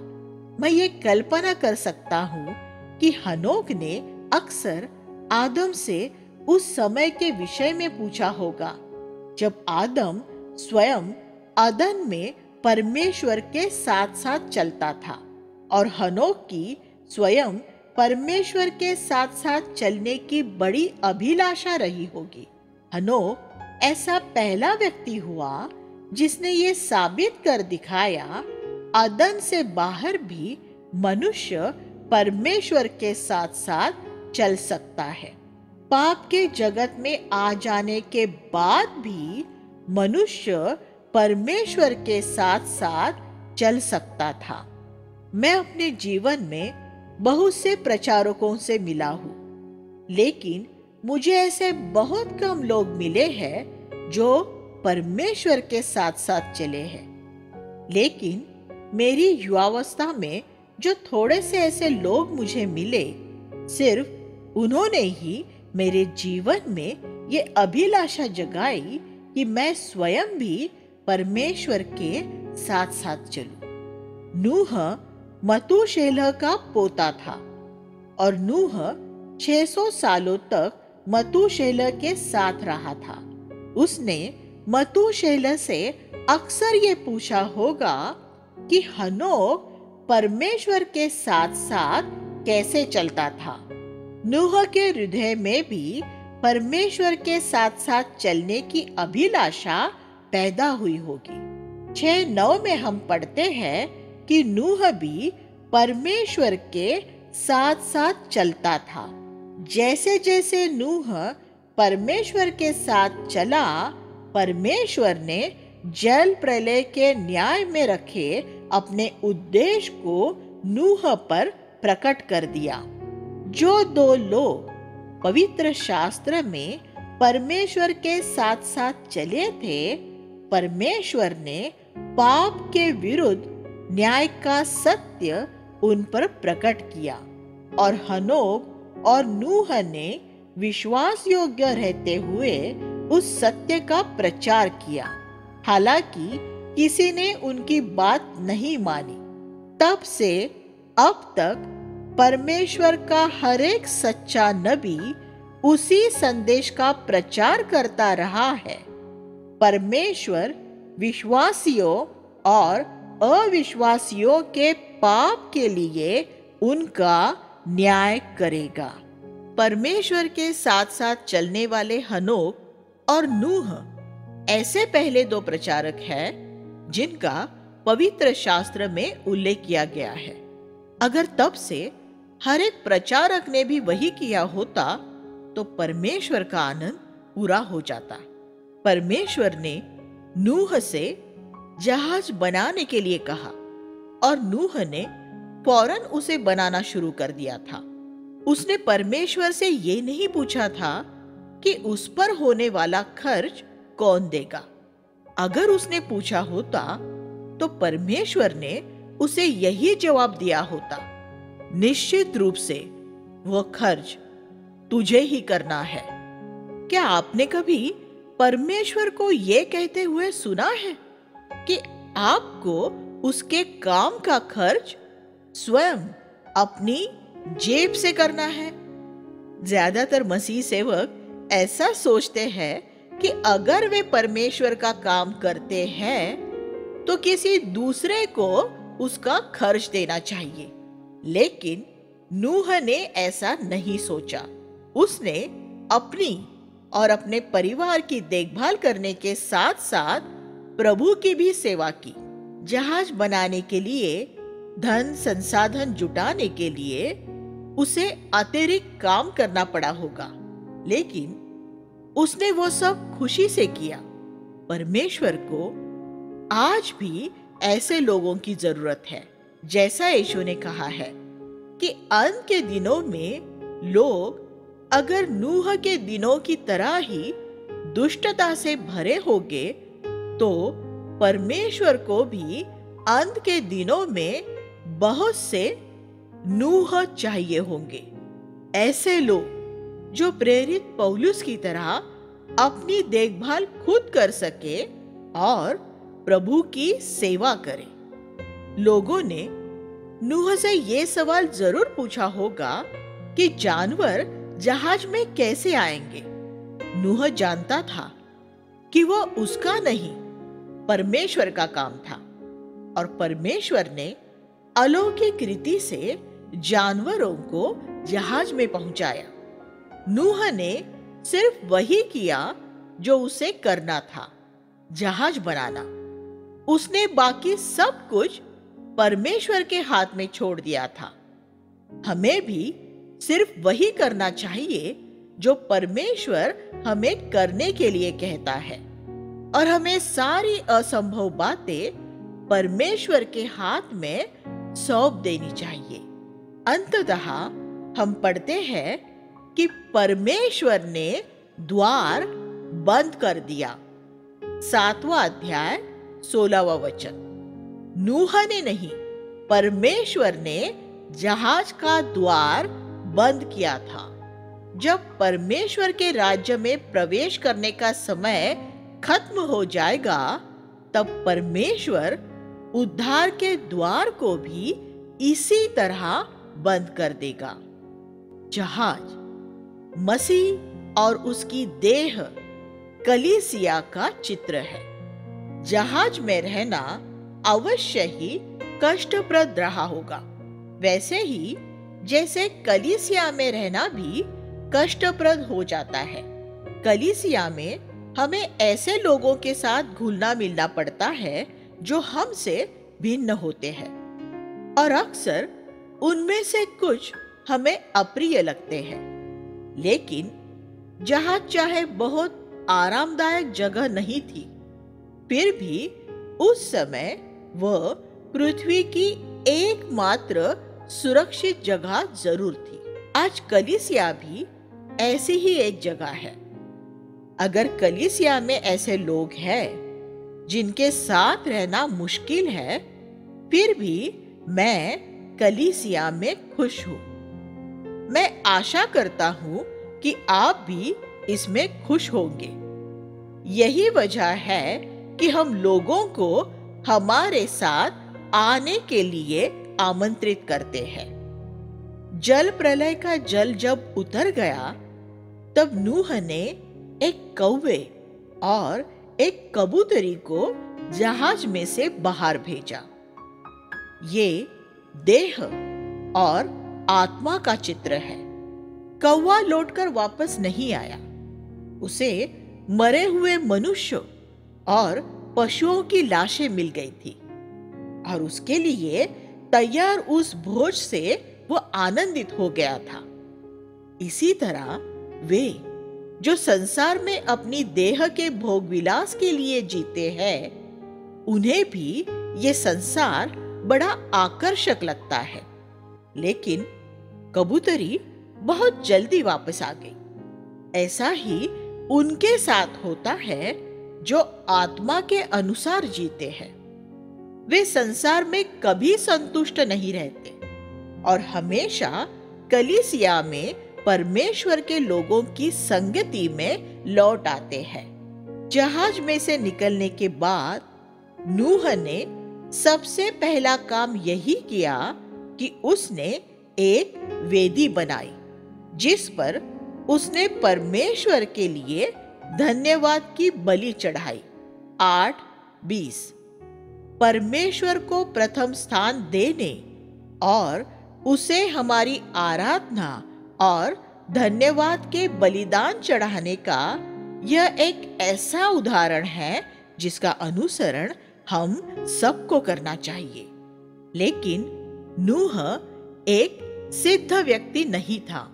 मैं ये कल्पना कर सकता हूँ कि हनोक ने अक्सर आदम से उस समय के विषय में पूछा होगा, जब आदम स्वयं अदन में परमेश्वर के साथ साथ चलता था और हनोक की स्वयं परमेश्वर के साथ साथ चलने की बड़ी अभिलाषा रही होगी। हनोक ऐसा पहला व्यक्ति हुआ जिसने ये साबित कर दिखाया, अदन से बाहर भी मनुष्य परमेश्वर के साथ साथ चल सकता है। पाप के जगत में आ जाने के बाद भी मनुष्य परमेश्वर के साथ साथ चल सकता था। मैं अपने जीवन में बहुत से प्रचारकों से मिला हूँ लेकिन मुझे ऐसे बहुत कम लोग मिले हैं जो परमेश्वर के साथ साथ चले हैं लेकिन मेरी युवावस्था में जो थोड़े से ऐसे लोग मुझे मिले, सिर्फ़ उन्होंने ही मेरे जीवन में ये अभिलाषा जगाई कि मैं स्वयं भी परमेश्वर के साथ साथ चलूँ। नूह मतुशेलह का पोता था और नूह 600 सालों तक मतुशेलह के साथ रहा था। उसने मतुशेलह से अक्सर ये पूछा होगा कि हनोक परमेश्वर के साथ साथ कैसे चलता था? नूह के हृदय में भी परमेश्वर के साथ साथ चलने की अभिलाषा पैदा हुई होगी। छह नौ में हम पढ़ते हैं कि नूह भी परमेश्वर के साथ साथ चलता था। जैसे जैसे नूह परमेश्वर के साथ चला, परमेश्वर ने जल प्रलय के न्याय में रखे अपने उद्देश्य को नूह पर प्रकट कर दिया। जो दो लोग पवित्र शास्त्र में परमेश्वर के साथ साथ चले थे, परमेश्वर ने पाप के विरुद्ध न्याय का सत्य उन पर प्रकट किया। और हनोक और नूह ने विश्वास योग्य रहते हुए उस सत्य का प्रचार किया। हालाँकि किसी ने उनकी बात नहीं मानी। तब से अब तक परमेश्वर का हर एक सच्चा नबी उसी संदेश का प्रचार करता रहा है। परमेश्वर, विश्वासियों और अविश्वासियों के पाप के लिए उनका न्याय करेगा। परमेश्वर के साथ साथ चलने वाले हनोक और नूह ऐसे पहले दो प्रचारक हैं, जिनका पवित्र शास्त्र में उल्लेख किया गया है। अगर तब से हर एक प्रचारक ने भी वही किया होता तो परमेश्वर का आनंद पूरा हो जाता। परमेश्वर ने नूह से जहाज़ बनाने के लिए कहा और नूह ने फ़ौरन उसे बनाना शुरू कर दिया था। उसने परमेश्वर से ये नहीं पूछा था कि उस पर होने वाला खर्च कौन देगा। अगर उसने पूछा होता तो परमेश्वर ने उसे यही जवाब दिया होता। निश्चित रूप से, वह खर्च तुझे ही करना है। क्या आपने कभी परमेश्वर को यह कहते हुए सुना है? कि आपको उसके काम का खर्च स्वयं अपनी जेब से करना है। ज़्यादातर मसीह सेवक ऐसा सोचते हैं कि अगर वे परमेश्वर का काम करते हैं तो किसी दूसरे को उसका खर्च देना चाहिए। लेकिन नूह ने ऐसा नहीं सोचा। उसने अपनी और अपने परिवार की देखभाल करने के साथ साथ प्रभु की भी सेवा की। जहाज़ बनाने के लिए, धन संसाधन जुटाने के लिए उसे अतिरिक्त काम करना पड़ा होगा। लेकिन उसने वो सब खुशी से किया। परमेश्वर को आज भी ऐसे लोगों की ज़रूरत है। जैसा यीशु ने कहा है कि अंत के दिनों में लोग अगर नूह के दिनों की तरह ही दुष्टता से भरे होंगे तो परमेश्वर को भी अंत के दिनों में बहुत से नूह चाहिए होंगे। ऐसे लोग जो प्रेरित पौलुस की तरह अपनी देखभाल खुद कर सके और प्रभु की सेवा करें। लोगों ने नूह से यह सवाल ज़रूर पूछा होगा कि जानवर जहाज़ में कैसे आएँगे। नूह जानता था कि वह उसका नहीं परमेश्वर का काम था। और परमेश्वर ने अलौकिक रीति से जानवरों को जहाज़ में पहुँचाया। नूह ने सिर्फ़ वही किया जो उसे करना था, जहाज़ बनाना। उसने बाकी सब कुछ परमेश्वर के हाथ में छोड़ दिया था। हमें भी सिर्फ़ वही करना चाहिए जो परमेश्वर हमें करने के लिए कहता है। और हमें सारी असंभव बातें परमेश्वर के हाथ में सौंप देनी चाहिए। अंततः हम पढ़ते हैं कि परमेश्वर ने द्वार बंद कर दिया। सातवां अध्याय, सोलहवा वचन। नूह ने नहीं, परमेश्वर ने जहाज़ का द्वार बंद किया था। जब परमेश्वर के राज्य में प्रवेश करने का समय खत्म हो जाएगा, तब परमेश्वर उद्धार के द्वार को भी इसी तरह बंद कर देगा। जहाज़, मसीह और उसकी देह, कलीसिया का चित्र है। जहाज़ में रहना अवश्य ही कष्टप्रद रहा होगा। वैसे ही, जैसे कलीसिया में रहना भी कष्टप्रद हो जाता है। कलीसिया में हमें ऐसे लोगों के साथ घुलना मिलना पड़ता है, जो हमसे भिन्न होते हैं। और अक्सर, उनमें से कुछ हमें अप्रिय लगते हैं। लेकिन, जहाँ चाहे बहुत आरामदायक जगह नहीं थी, फिर भी उस समय वह पृथ्वी की एकमात्र सुरक्षित जगह ज़रूर थी। आज कलिसिया भी ऐसी ही एक जगह है। अगर कलिसिया में ऐसे लोग हैं, जिनके साथ रहना मुश्किल है, फिर भी मैं कलिसिया में खुश हूँ। मैं आशा करता हूँ कि आप भी इसमें खुश होंगे। यही वजह है कि हम लोगों को हमारे साथ आने के लिए आमंत्रित करते हैं। जल प्रलय का जल जब उतर गया, तब नूह ने एक कौवे और एक कबूतरी को जहाज़ में से बाहर भेजा। ये देह और आत्मा का चित्र है। कौवा लौटकर वापस नहीं आया। उसे मरे हुए मनुष्य और पशुओं की लाशें मिल गई थी और उसके लिए तैयार उस भोज से वो आनंदित हो गया था। इसी तरह वे जो संसार में अपनी देह के भोग विलास के लिए जीते हैं। उन्हें भी ये संसार बड़ा आकर्षक लगता है। लेकिन कबूतरी बहुत जल्दी वापस आ गई। ऐसा ही उनके साथ होता है जो आत्मा के अनुसार जीते हैं। वे संसार में कभी संतुष्ट नहीं रहते और हमेशा कलिसिया में परमेश्वर के लोगों की संगति में लौट आते हैं। जहाज़ में से निकलने के बाद नूह ने सबसे पहला काम यही किया कि उसने एक वेदी बनाई, जिस पर उसने परमेश्वर के लिए धन्यवाद की बलि चढ़ाई। आठ, बीस। परमेश्वर को प्रथम स्थान देने और उसे हमारी आराधना और धन्यवाद के बलिदान चढ़ाने का यह एक ऐसा उदाहरण है जिसका अनुसरण हम सबको करना चाहिए। लेकिन नूह एक सिद्ध व्यक्ति नहीं था।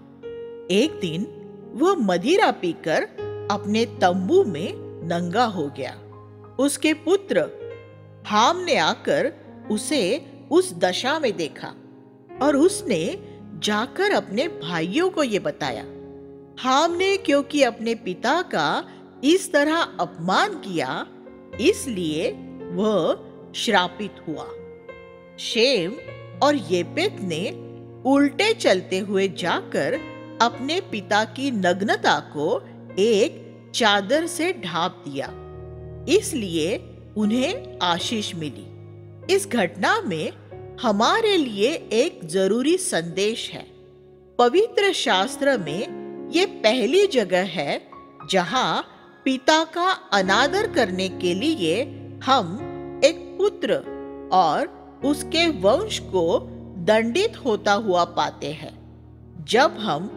एक दिन वह मदिरा पीकर अपने तंबू में नंगा हो गया। उसके पुत्र हाम ने आकर उसे उस दशा में देखा और उसने जाकर अपने भाइयों को ये बताया, हमने क्योंकि अपने पिता का इस तरह अपमान किया, इसलिए वह श्रापित हुआ। शेम और येपेत ने उल्टे चलते हुए जाकर अपने पिता की नग्नता को एक चादर से ढाप दिया। इसलिए उन्हें आशीष मिली। इस घटना में हमारे लिए एक ज़रूरी संदेश है। पवित्र शास्त्र में ये पहली जगह है जहाँ पिता का अनादर करने के लिए हम एक पुत्र और उसके वंश को दंडित होता हुआ पाते हैं। जब हम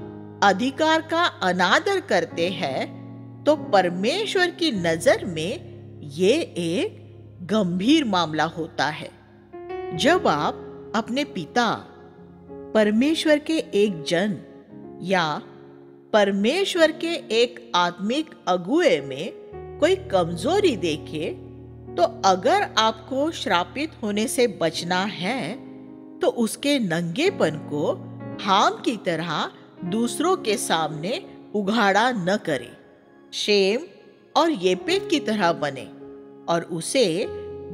अधिकार का अनादर करते हैं तो परमेश्वर की नज़र में ये एक गंभीर मामला होता है। जब आप अपने पिता, परमेश्वर के एक जन या परमेश्वर के एक आत्मिक अगुए में कोई कमज़ोरी देखे तो अगर आपको श्रापित होने से बचना है तो उसके नंगेपन को हाम की तरह दूसरों के सामने उघाड़ा न करे। शेम और येपेत की तरह बने और उसे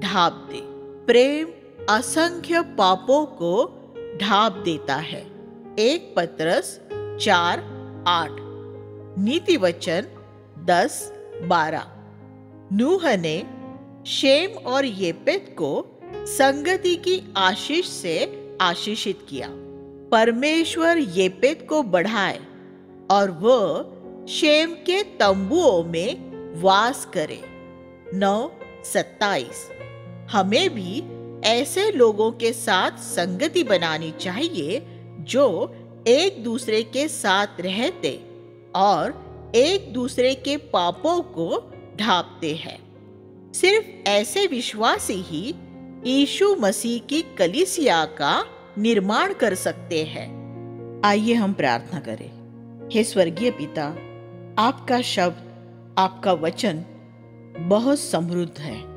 ढाप दे। प्रेम असंख्य पापों को ढाप देता है। एक पत्रस चार आठ। नीति वचन दस बारह। नूह ने शेम और येपेत को संगति की आशीष से आशीषित किया। परमेश्वर येपेत को बढ़ाए और वह शेम के तंबुओं में वास करे। नौ सत्ताईस। हमें भी ऐसे लोगों के साथ संगति बनानी चाहिए जो एक दूसरे के साथ रहते और एक दूसरे के पापों को ढापते हैं। सिर्फ़ ऐसे विश्वासी ही यीशु मसीह की कलिसिया का निर्माण कर सकते हैं। आइए हम प्रार्थना करें। हे स्वर्गीय पिता, आपका शब्द, आपका वचन बहुत समृद्ध है।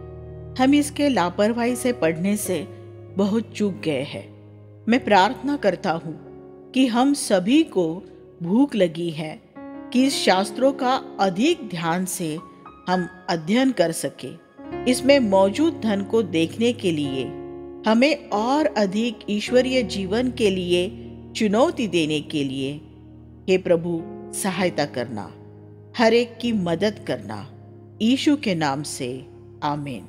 हम इसके लापरवाही से पढ़ने से बहुत चूक गए हैं। मैं प्रार्थना करता हूँ कि हम सभी को भूख लगी है कि इस शास्त्रों का अधिक ध्यान से हम अध्ययन कर सके। इसमें मौजूद धन को देखने के लिए, हमें और अधिक ईश्वरीय जीवन के लिए चुनौती देने के लिए, हे प्रभु, सहायता करना, हर एक की मदद करना ईशु के नाम से, आमीन।